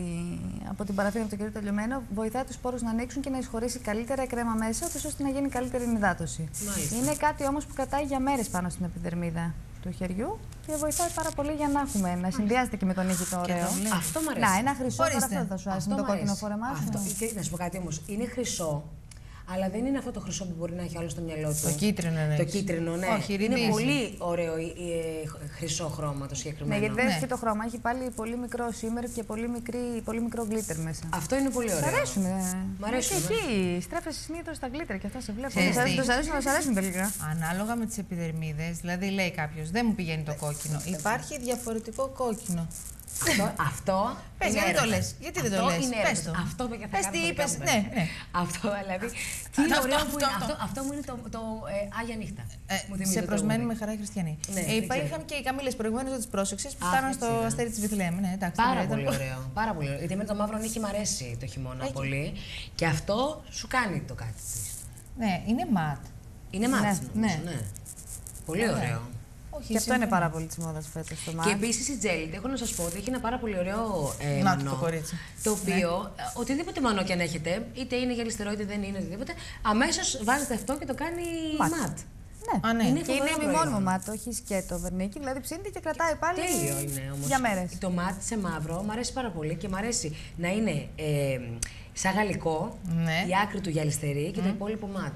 από την παραφίνη, από το κερί το λιωμένο, βοηθάει τους σπόρους να ανοίξουν και να εισχωρήσει καλύτερα η κρέμα μέσα, ούτως ώστε να γίνει καλύτερη ενυδάτωση. Μάλιστα. Είναι κάτι όμως που κρατάει για μέρες πάνω στην επιδερμίδα του χεριού και βοηθάει πάρα πολύ για να έχουμε, να συνδυάζεται και με τον ήχη το ωραίο. το βλέπω. Αυτό μου αρέσει. Να, ένα χρυσό τώρα Ορίστε. αυτό θα σου άρεσε με Αυτό το μ' κόκκινο αρέσει. φόρεμά σου. Αυτό. ναι. Και να σου πω κάτι όμως. Είναι χρυσό, αλλά δεν είναι αυτό το χρυσό που μπορεί να έχει άλλο στο μυαλό του. Το κίτρινο εννοείς. Το κίτρινο, ναι. Όχι, είναι ρυθμίζει. πολύ ωραίο η- η- ε, χρυσό χρώμα το Ναι, συγκεκριμένο. γιατί δεν Ναι. έχει και το χρώμα. Έχει πάλι πολύ μικρό σήμερ και πολύ, μικρή, πολύ μικρό γκλίτερ μέσα. Αυτό είναι πολύ Σ' ωραίο. αρέσουν. ε. Μ' αρέσουν, Και εκεί στρέφεσαι συνήθω στα γκλίτερ και αυτά σε βλέπω. Ξέρεις Τους αρέσουν- τι. Τους αρέσουν, τους αρέσουν τελικά. Ανάλογα με τις επιδερμίδες, δηλαδή λέει κάποιος, δεν μου πηγαίνει το κόκκινο. Υπάρχει διαφορετικό κόκκινο. Αυτό, αυτό Πες, είναι γιατί το έρωτας. λες, γιατί δεν το Αυτό λες, είναι πες έρωτας. το. Αυτό παιδιά, θα Πες κάνω τι το είπες, δικά μου ναι, παιδιά. ναι. Αυτό δηλαδή. Τι Αυτό, ωραίο αυτό, που είναι. αυτό. Αυτό, αυτό μου είναι το, το ε, Άγια Νύχτα. Ε, Μου θυμίζει σε το προσμένει τραγούδι. με χαρά οι χριστιανοί. Ναι, ε, δεν υπήρχαν ξέρω. και οι καμίλες προηγουμένως, δεν τι πρόσεξε που Αχ, φτάναν έτσι στο είδα. αστέρι της Βιθλέμ. Ναι, εντάξει, Πάρα τώρα ήταν- πολύ ωραίο. Πάρα πολύ ωραίο. Γιατί εμένα το μαύρο νύχι μου αρέσει το χειμώνα Έχει. πολύ. Και αυτό σου κάνει το κάτι της. Ναι, είναι ματ. Είναι μάτι, Ναι, νομίζω, ναι. ναι. Πολύ Ωραία. ωραίο. Όχι, Και αυτό είναι συμφωνώ. πάρα πολύ της μόδας φέτος το Και μάτι. επίσης η Τζέλιτ, έχω να σας πω ότι έχει ένα πάρα πολύ ωραίο ε, Να το μανό, το κορίτσι. Το οποίο, ε, οτιδήποτε μανό και αν έχετε, είτε είναι γυαλιστερό είτε δεν είναι οτιδήποτε, αμέσως βάζετε αυτό και το κάνει Ματ. ματ. Ναι. Α, ναι. Είναι Και φοβερό είναι προϊόν. μόνιμο μάτι, όχι σκέτο βερνίκι. Δηλαδή ψήνεται και κρατάει πάλι Τέλειο είναι όμως. για μέρες. Το μάτ σε μαύρο μου αρέσει πάρα πολύ και μου αρέσει να είναι ε, σαν γαλλικό, Ναι. η άκρη του γυαλιστερή και το υπόλοιπο μάτ.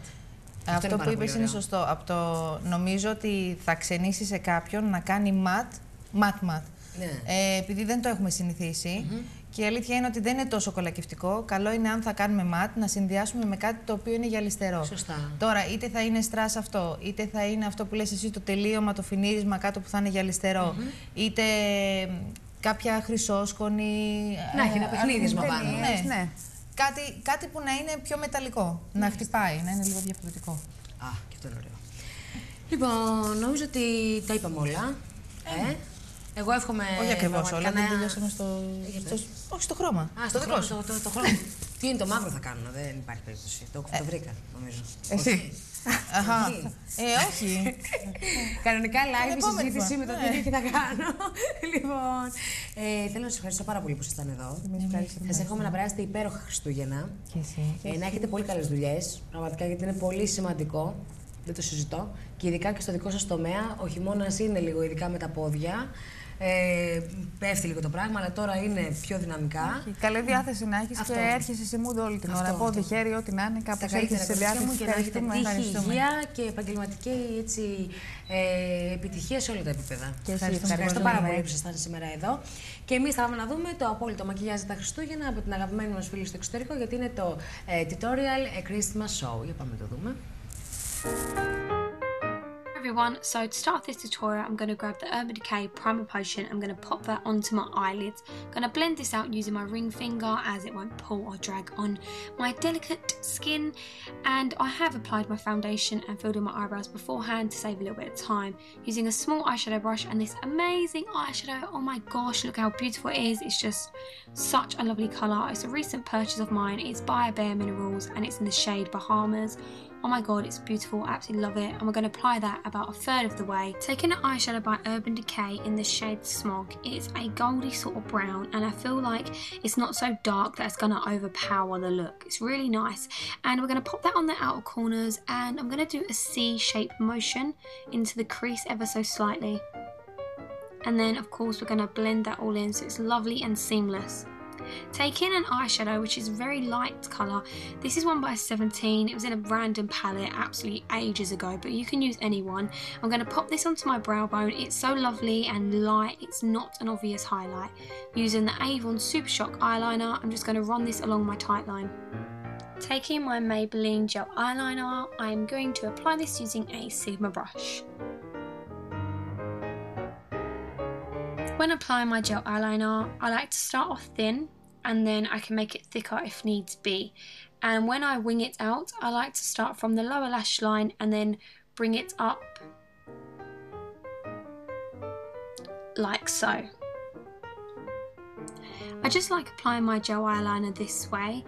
Αυτό, είναι που πάρα είπες πολύ είναι ωραίο. σωστό. Από το, νομίζω ότι θα ξενήσει σε κάποιον να κάνει ματ, ματ ματ. Ναι. Ε, επειδή δεν το έχουμε συνηθίσει. Και η αλήθεια είναι ότι δεν είναι τόσο κολακευτικό. Καλό είναι αν θα κάνουμε ματ να συνδυάσουμε με κάτι το οποίο είναι γυαλιστερό. Σωστά. Τώρα, είτε θα είναι στρας αυτό, είτε θα είναι αυτό που λες εσύ το τελείωμα, το φινίρισμα κάτω που θα είναι γυαλιστερό, είτε μ, κάποια χρυσόσκονη. Να έχει ένα ε, παιχνίδισμα αρκετή- πάνω. Ναι. ναι. Κάτι, κάτι που να είναι πιο μεταλλικό. Να χτυπάει, να είναι λίγο διαφορετικό. Α, και αυτό είναι ωραίο. Λοιπόν, νομίζω ότι τα είπαμε όλα. Ε, εγώ εύχομαι. Όχι ακριβώς όλα, πραγματικά δεν να- τελειώσαμε στο, Για στο, πες. όχι στο χρώμα. Α, στο στο δικό χρόνο. σου. Το, το, το χρόνο. Τι είναι το μαύρο θα κάνω, δεν υπάρχει περίπτωση. Το, το βρήκα, νομίζω. Εσύ. Αχα. Όχι. Ε, όχι. Κανονικά live η επόμενη συζήτηση φορά. με το Ναι. τι θα κάνω. λοιπόν, ε, θέλω να σας ευχαριστώ πάρα πολύ που ήσασταν εδώ. Σας εύχομαι να περάσετε υπέροχα Χριστούγεννα. Και εσύ. Ε, να έχετε πολύ καλές δουλειές. Πραγματικά γιατί είναι πολύ σημαντικό. Δεν το συζητώ. Και ειδικά και στο δικό σας τομέα. Ο χειμώνα είναι λίγο ειδικά με τα πόδια. Ε, πέφτει λίγο το πράγμα, αλλά τώρα είναι πιο δυναμικά. Καλή διάθεση να έχεις Αυτό. και έρχεσαι σε mood όλη την ώρα. Αυτό, Πόδι, αυτό. χέρι, ό,τι να είναι. Τα Κάπως καλύτερα έρχεσαι σε κορίτσια μου διάθεση. και να έχετε Ευχαριστούμε. τύχη, υγεία και επαγγελματική έτσι, ε, επιτυχία σε όλα τα επίπεδα. Και εσύ, Σας ευχαριστώ ευχαριστούμε. πάρα πολύ που ήσασταν σήμερα εδώ. Και εμείς θα πάμε να δούμε το απόλυτο μακιγιάζ τα Χριστούγεννα από την αγαπημένη μας φίλη στο εξωτερικό, γιατί είναι το ε, tutorial A Christmas Show. Για πάμε να το δούμε. Everyone, so to start this tutorial I'm going to grab the Urban Decay Primer Potion, I'm going to pop that onto my eyelids, I'm going to blend this out using my ring finger as it won't pull or drag on my delicate skin. And I have applied my foundation and filled in my eyebrows beforehand to save a little bit of time using a small eyeshadow brush and this amazing eyeshadow, oh my gosh look how beautiful it is, it's just such a lovely colour, it's a recent purchase of mine, it's by Bare Minerals and it's in the shade Bahamas Oh my god, it's beautiful, I absolutely love it. And we're going to apply that about a third of the way. Taking an eyeshadow by Urban Decay in the shade Smog, it's a goldy sort of brown and I feel like it's not so dark that it's going to overpower the look. It's really nice. And we're going to pop that on the outer corners and I'm going to do a C-shaped motion into the crease ever so slightly. And then of course we're going to blend that all in so it's lovely and seamless. Taking an eyeshadow which is a very light colour, this is one by 17, it was in a random palette absolutely ages ago but you can use any one. I'm going to pop this onto my brow bone, it's so lovely and light, it's not an obvious highlight. Using the Avon Super Shock eyeliner, I'm just going to run this along my tight line. Taking my Maybelline gel eyeliner, I am going to apply this using a Sigma brush. When applying my gel eyeliner, I like to start off thin and then I can make it thicker if needs be. And when I wing it out, I like to start from the lower lash line and then bring it up like so. I just like applying my gel eyeliner this way.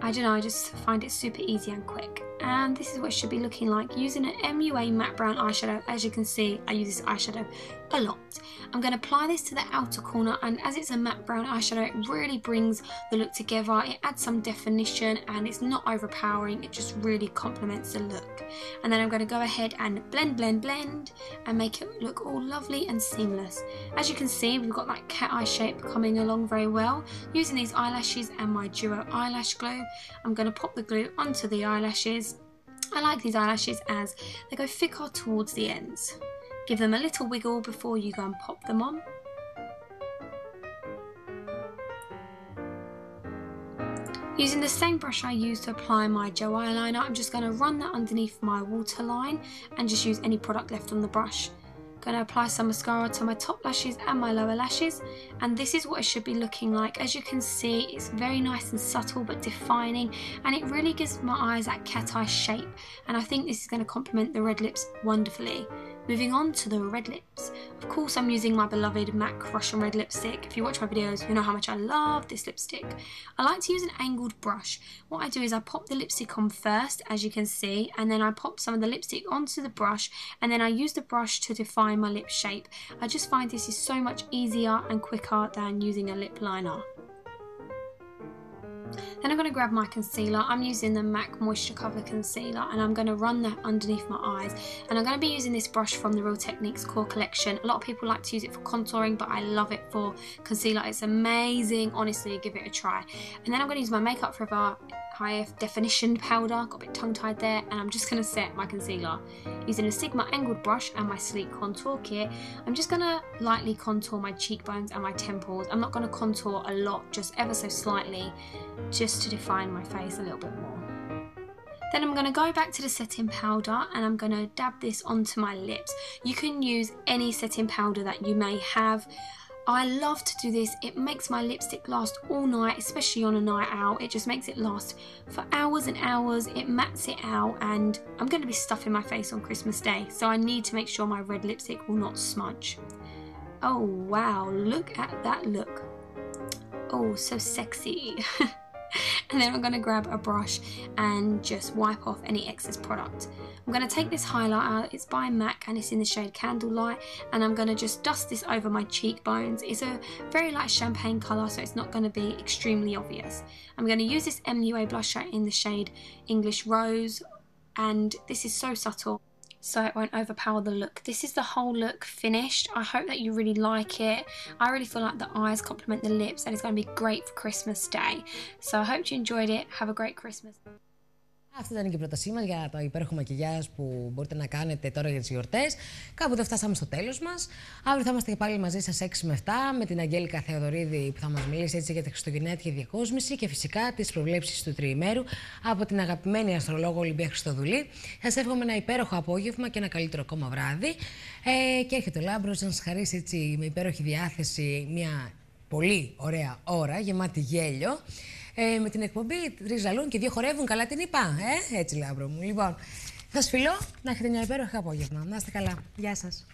I don't know, I just find it super easy and quick. And this is what it should be looking like using an MUA matte brown eyeshadow. As you can see, I use this eyeshadow a lot. I'm going to apply this to the outer corner and as it's a matte brown eyeshadow, it really brings the look together. It adds some definition and it's not overpowering. It just really complements the look. And then I'm going to go ahead and blend, blend, blend and make it look all lovely and seamless. As you can see, we've got that cat eye shape coming along very well. Using these eyelashes and my Duo eyelash glue, I'm going to pop the glue onto the eyelashes. I like these eyelashes as they go thicker towards the ends. Give them a little wiggle before you go and pop them on. Using the same brush I used to apply my gel eyeliner, I'm just going to run that underneath my waterline and just use any product left on the brush. Going to apply some mascara to my top lashes and my lower lashes and this is what it should be looking like. As you can see it's very nice and subtle but defining and it really gives my eyes that cat eye shape and I think this is going to complement the red lips wonderfully. Moving on to the red lips. Of course I'm using my beloved MAC Russian red lipstick. If you watch my videos you know how much I love this lipstick. I like to use an angled brush. What I do is I pop the lipstick on first as you can see and then I pop some of the lipstick onto the brush and then I use the brush to define my lip shape. I just find this is so much easier and quicker than using a lip liner. Then I'm going to grab my concealer. I'm using the MAC Moisture Cover Concealer and I'm going to run that underneath my eyes. And I'm going to be using this brush from the Real Techniques Core Collection. A lot of people like to use it for contouring, but I love it for concealer. It's amazing. Honestly, give it a try. And then I'm going to use my Makeup Forever high definition powder, got a bit tongue tied there, and I'm just going to set my concealer. Using a Sigma angled brush and my sleek contour kit, I'm just going to lightly contour my cheekbones and my temples. I'm not going to contour a lot, just ever so slightly, just to define my face a little bit more. Then I'm going to go back to the setting powder and I'm going to dab this onto my lips. You can use any setting powder that you may have. I love to do this. It makes my lipstick last all night, especially on a night out. It just makes it last for hours and hours. It mats it out and I'm going to be stuffing my face on Christmas Day. So I need to make sure my red lipstick will not smudge. Oh wow, look at that look. Oh, so sexy. and then I'm going to grab a brush and just wipe off any excess product. I'm going to take this highlight out, it's by MAC and it's in the shade Candlelight and I'm going to just dust this over my cheekbones. It's a very light champagne colour so it's not going to be extremely obvious. I'm going to use this MUA blusher in the shade English Rose and this is so subtle. so it won't overpower the look. This is the whole look finished. I hope that you really like it. I really feel like the eyes complement the lips and it's going to be great for Christmas Day. So I hope you enjoyed it. Have a great Christmas. Αυτή ήταν και η πρότασή μας για το υπέροχο μακιγιάζ που μπορείτε να κάνετε τώρα για τις γιορτές. Κάπου εδώ φτάσαμε στο τέλος μας. Αύριο θα είμαστε και πάλι μαζί σας 6 με 7 με την Αγγέλικα Θεοδωρίδη που θα μας μιλήσει έτσι για τη Χριστουγεννιάτικη διακόσμηση και φυσικά τις προβλέψεις του τριημέρου από την αγαπημένη αστρολόγο Ολυμπία Χριστοδουλή. Σας εύχομαι ένα υπέροχο απόγευμα και ένα καλύτερο ακόμα βράδυ. Ε, και έρχεται ο Λάμπρος να σας χαρίσει έτσι με υπέροχη διάθεση μια πολύ ωραία ώρα γεμάτη γέλιο. Ε, με την εκπομπή τρεις ζαλούν και δύο χορεύουν. Καλά την είπα. Ε, έτσι λάμπρο μου. Λοιπόν, θα σας φιλώ να έχετε μια υπέροχη απόγευμα. Να είστε καλά. Γεια σας.